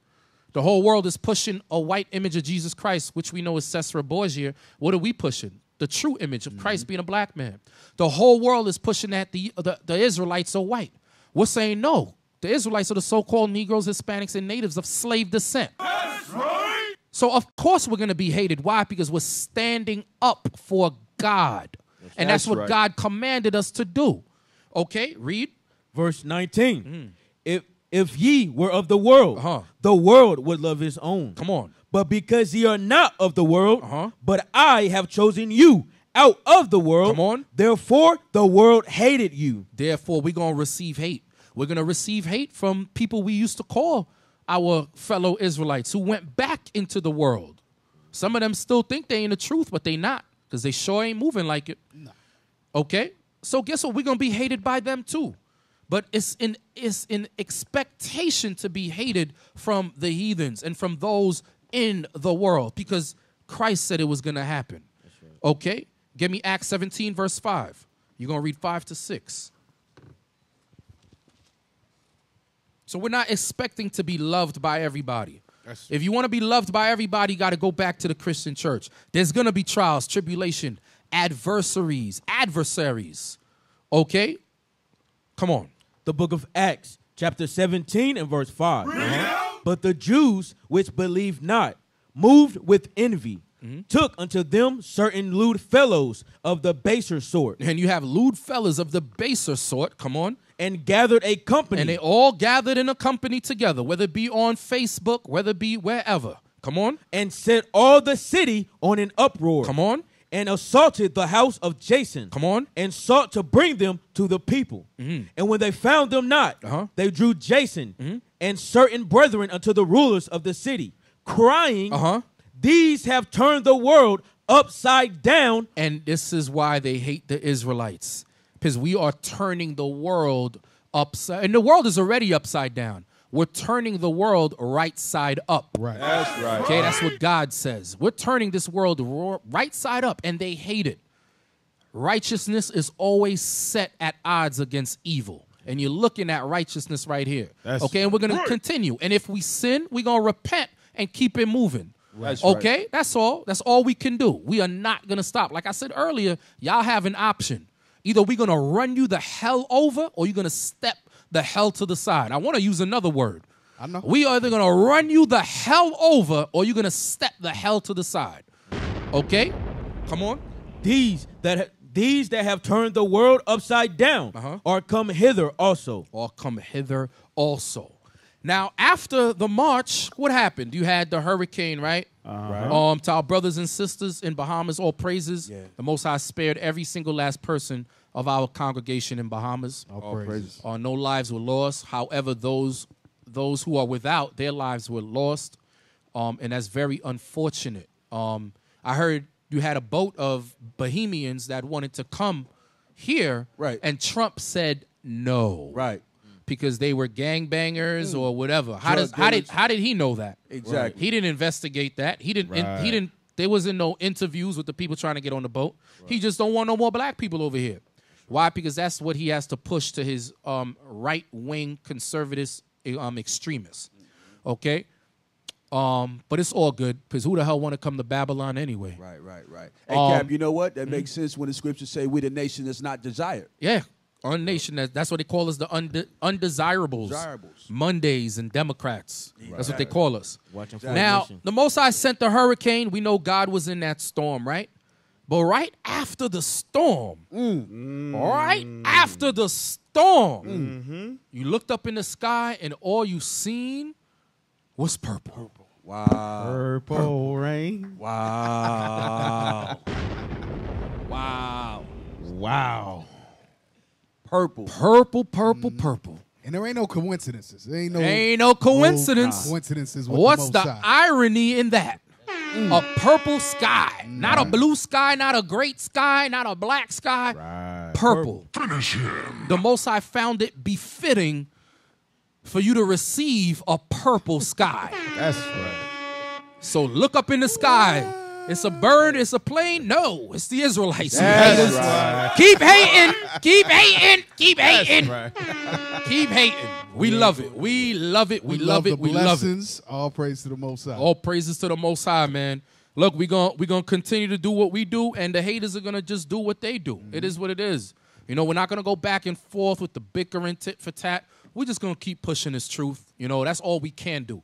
The whole world is pushing a white image of Jesus Christ, which we know is Cesar Borgia. What are we pushing? The true image of Christ being a black man. The whole world is pushing that the, the, the Israelites are white. We're saying no. The Israelites are the so called Negroes, Hispanics, and natives of slave descent. That's right. So, of course, we're going to be hated. Why? Because we're standing up for God. and that's, That's what right. God commanded us to do. Okay, read. Verse 19. Mm. If if ye were of the world, the world would love his own. Uh-huh. Come on. But because ye are not of the world, Uh-huh. but I have chosen you out of the world, Come on. therefore the world hated you. Therefore, we're going to receive hate. We're going to receive hate from people we used to call our fellow Israelites who went back into the world. Some of them still think they in the truth, but they not because they sure ain't moving like it. Okay? So guess what? We're going to be hated by them too. But it's in it's in expectation to be hated from the heathens and from those in the world because Christ said it was going to happen. Okay? Give me Acts 17 verse 5. You're going to read 5 to 6. So we're not expecting to be loved by everybody. If you want to be loved by everybody, you got to go back to the Christian church. There's going to be trials, tribulation, adversaries, adversaries. Okay? Come on. The book of Acts, chapter 17 and verse 5. But the Jews which believed not, moved with envy, Mm-hmm. took unto them certain lewd fellows of the baser sort. And you have lewd fellas of the baser sort, come on. And gathered a company. And they all gathered in a company together, whether it be on Facebook, whether it be wherever. Come on. And set all the city on an uproar. Come on. And assaulted the house of Jason. Come on. And sought to bring them to the people. Mm-hmm. And when they found them not, Uh-huh. they drew Jason and certain brethren unto the rulers of the city, crying, Uh-huh. These have turned the world upside down. And this is why they hate the Israelites. Because we are turning the world upside and the world is already upside down. We're turning the world right side up. Right. That's right. Okay, that's what God says. We're turning this world right side up, and they hate it. Righteousness is always set at odds against evil. And you're looking at righteousness right here. That's okay, and we're going right. to continue. And if we sin, we're going to repent and keep it moving. That's right. okay, that's all. That's all we can do. We are not going to stop. Like I said earlier, y'all have an option. Either we're going to run you the hell over or you're going to step the hell to the side. I want to use another word. I know. We are either going to run you the hell over or you're going to step the hell to the side. Okay? Come on. These that these that have turned the world upside down Uh-huh. are come hither also. Or come hither also. Now, after the march, what happened? You had the hurricane, right? Right. Um, to our brothers and sisters in Bahamas, all praises. The Most High spared every single last person of our congregation in Bahamas. All praises. Uh, no lives were lost. However, those those who are without, their lives were lost, um, and that's very unfortunate. Um, I heard you had a boat of Bahamians that wanted to come here, Right. And Trump said no, right, because they were gangbangers Mm. or whatever. How Drug does how did how did he know that? Exactly. He didn't investigate that. He didn't. Right. he didn't. There wasn't no interviews with the people trying to get on the boat. He just don't want no more black people over here. Why? Because that's what he has to push to his um, right wing conservatives um, extremists. Okay. Um, but it's all good because who the hell want to come to Babylon anyway? Right, right, right. Hey, Um, Cap, you know what? That makes sense when the scriptures say we're the nation that's not desired. Yeah, on nation. That, that's what they call us, the unde- undesirables. Desirables. Mondays and Democrats. That's what they call us. Watching Now, the Most High sent the hurricane. We know God was in that storm, right? But right after the storm, mm. right after the storm, mm-hmm. you looked up in the sky and all you seen was purple. Wow. Purple rain. Wow. wow. Wow. Purple. Purple, purple, mm-hmm. purple. And there ain't no coincidences. There ain't no Ain't no oh, coincidence. coincidences with What's the, the, irony in that? A purple sky, not a mm-hmm. blue sky, not a great sky, not a black sky. Purple. Finish him. The Most High found it befitting for you to receive a purple sky. That's right. So look up in the sky. It's a bird. It's a plane. No, it's the Israelites. That's right. Keep hating. Keep hating. Keep hating. right. Keep hating. We love it. We love it. We, love, the it. We love it. All praise to the Most High. All praises to the Most High, man. Look, we going we gonna continue to do what we do, and the haters are gonna just do what they do. It mm-hmm. is what it is. You know, we're not gonna go back and forth with the bickering tit for tat. We're just gonna keep pushing this truth. You know, that's all we can do.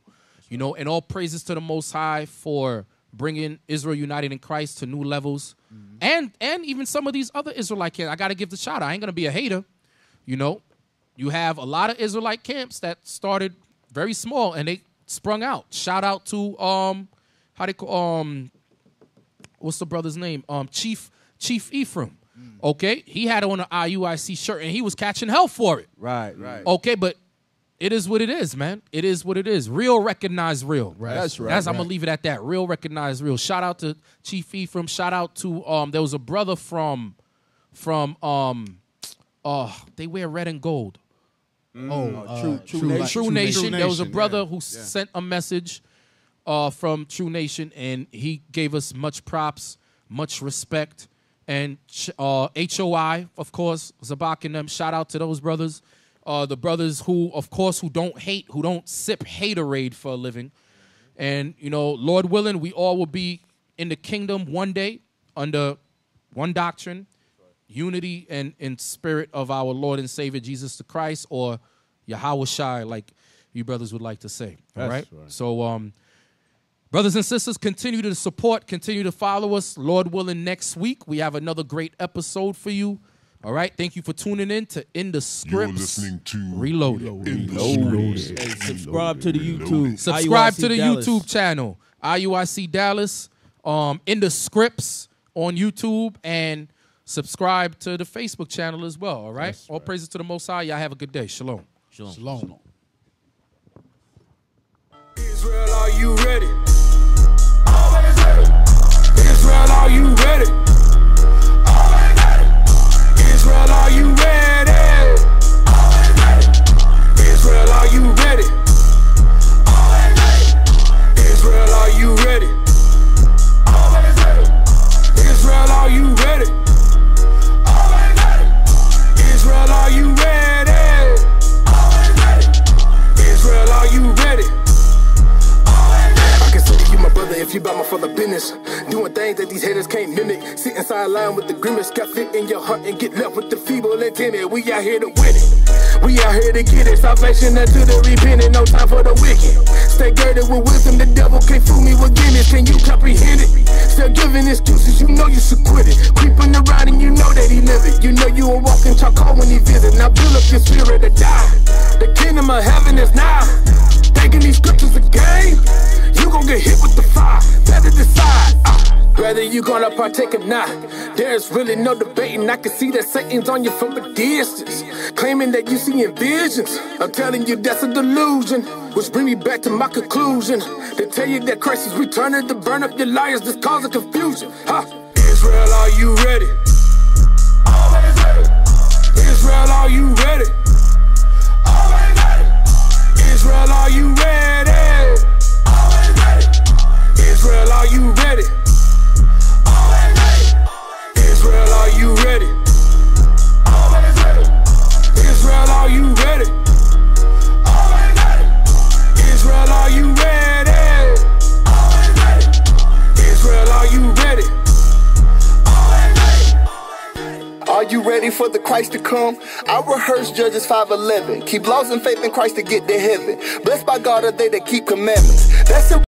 You know, and all praises to the Most High for bringing Israel United in Christ to new levels, and and even some of these other Israelite camps. I gotta give the shout. out. I ain't gonna be a hater. You know, you have a lot of Israelite camps that started very small and they sprung out. Shout out to um, how they call um, what's the brother's name? Um, Chief Chief Ephraim. Okay, he had on an IUIC shirt and he was catching hell for it. Right, right. Okay, but it is what it is, man. It is what it is. Real recognize real. Right. That's right, That's I'm gonna leave it at that. Real recognize real. Shout out to Chief Ephraim. Shout out to um. There was a brother from from um. Oh, they wear red and gold. Oh, uh, True- True True Nation. True, True Nation. Nation, There was a yeah. brother who Yeah. sent a message uh, from True Nation, and he gave us much props, much respect, and uh, HOI, of course, Zabak and them. Shout out to those brothers, uh, the brothers who, of course, who don't hate, who don't sip haterade for a living, and you know, Lord willing, we all will be in the kingdom one day under one doctrine, unity and in spirit of our Lord and Savior Jesus the Christ, or Yahawashi, like you brothers would like to say. All right. right. So, um, brothers and sisters, continue to support, continue to follow us. Lord willing, next week we have another great episode for you. All right. Thank you for tuning in to In the Scripts. listening to Reloaded. Hey, subscribe to the YouTube. Subscribe IUIC to the Dallas. YouTube channel, IUIC Dallas, um, in the scripts on YouTube, and subscribe to the Facebook channel as well. All right. All praises to the Most High. Y'all have a good day. Shalom. Shalom. Shalom. Israel, are you ready? Israel, are you ready? Are you ready? Israel, are you ready? Israel, are you ready? You you my father business. Doing things that these haters can't mimic. Sitting sideline with the grimace. Got fit in your heart and get left with the feeble and timid. We out here to win it. We out here to get it. Salvation unto the repentant. No time for the wicked. Stay girded with wisdom. The devil can't fool me with Guinness. Can you comprehend it? Still giving excuses. You know you should quit it. Creeping around and you know that he live it. You know you a walking charcoal when he visit. Now build up your spirit to die. The kingdom of heaven is now. Get hit with the fire. Better decide. Uh, whether you gonna partake or not. There's really no debating. I can see that Satan's on you from a distance. Claiming that you see visions. I'm telling you that's a delusion. Which bring me back to my conclusion. They tell you that Christ is returning to burn up your liars. This causing confusion. Huh? Israel, are you ready? Always ready. Israel, are you ready? Always ready. Israel, are you ready? Israel, are you ready? Always ready. Israel, are you ready? Always ready. Israel, are you ready? Always ready. Israel, are you ready? Always ready. Israel, are you ready? Are you ready for the Christ to come? I rehearse Judges 5:11. Keep laws and faith in Christ to get to heaven. Blessed by God are they that keep commandments. That's a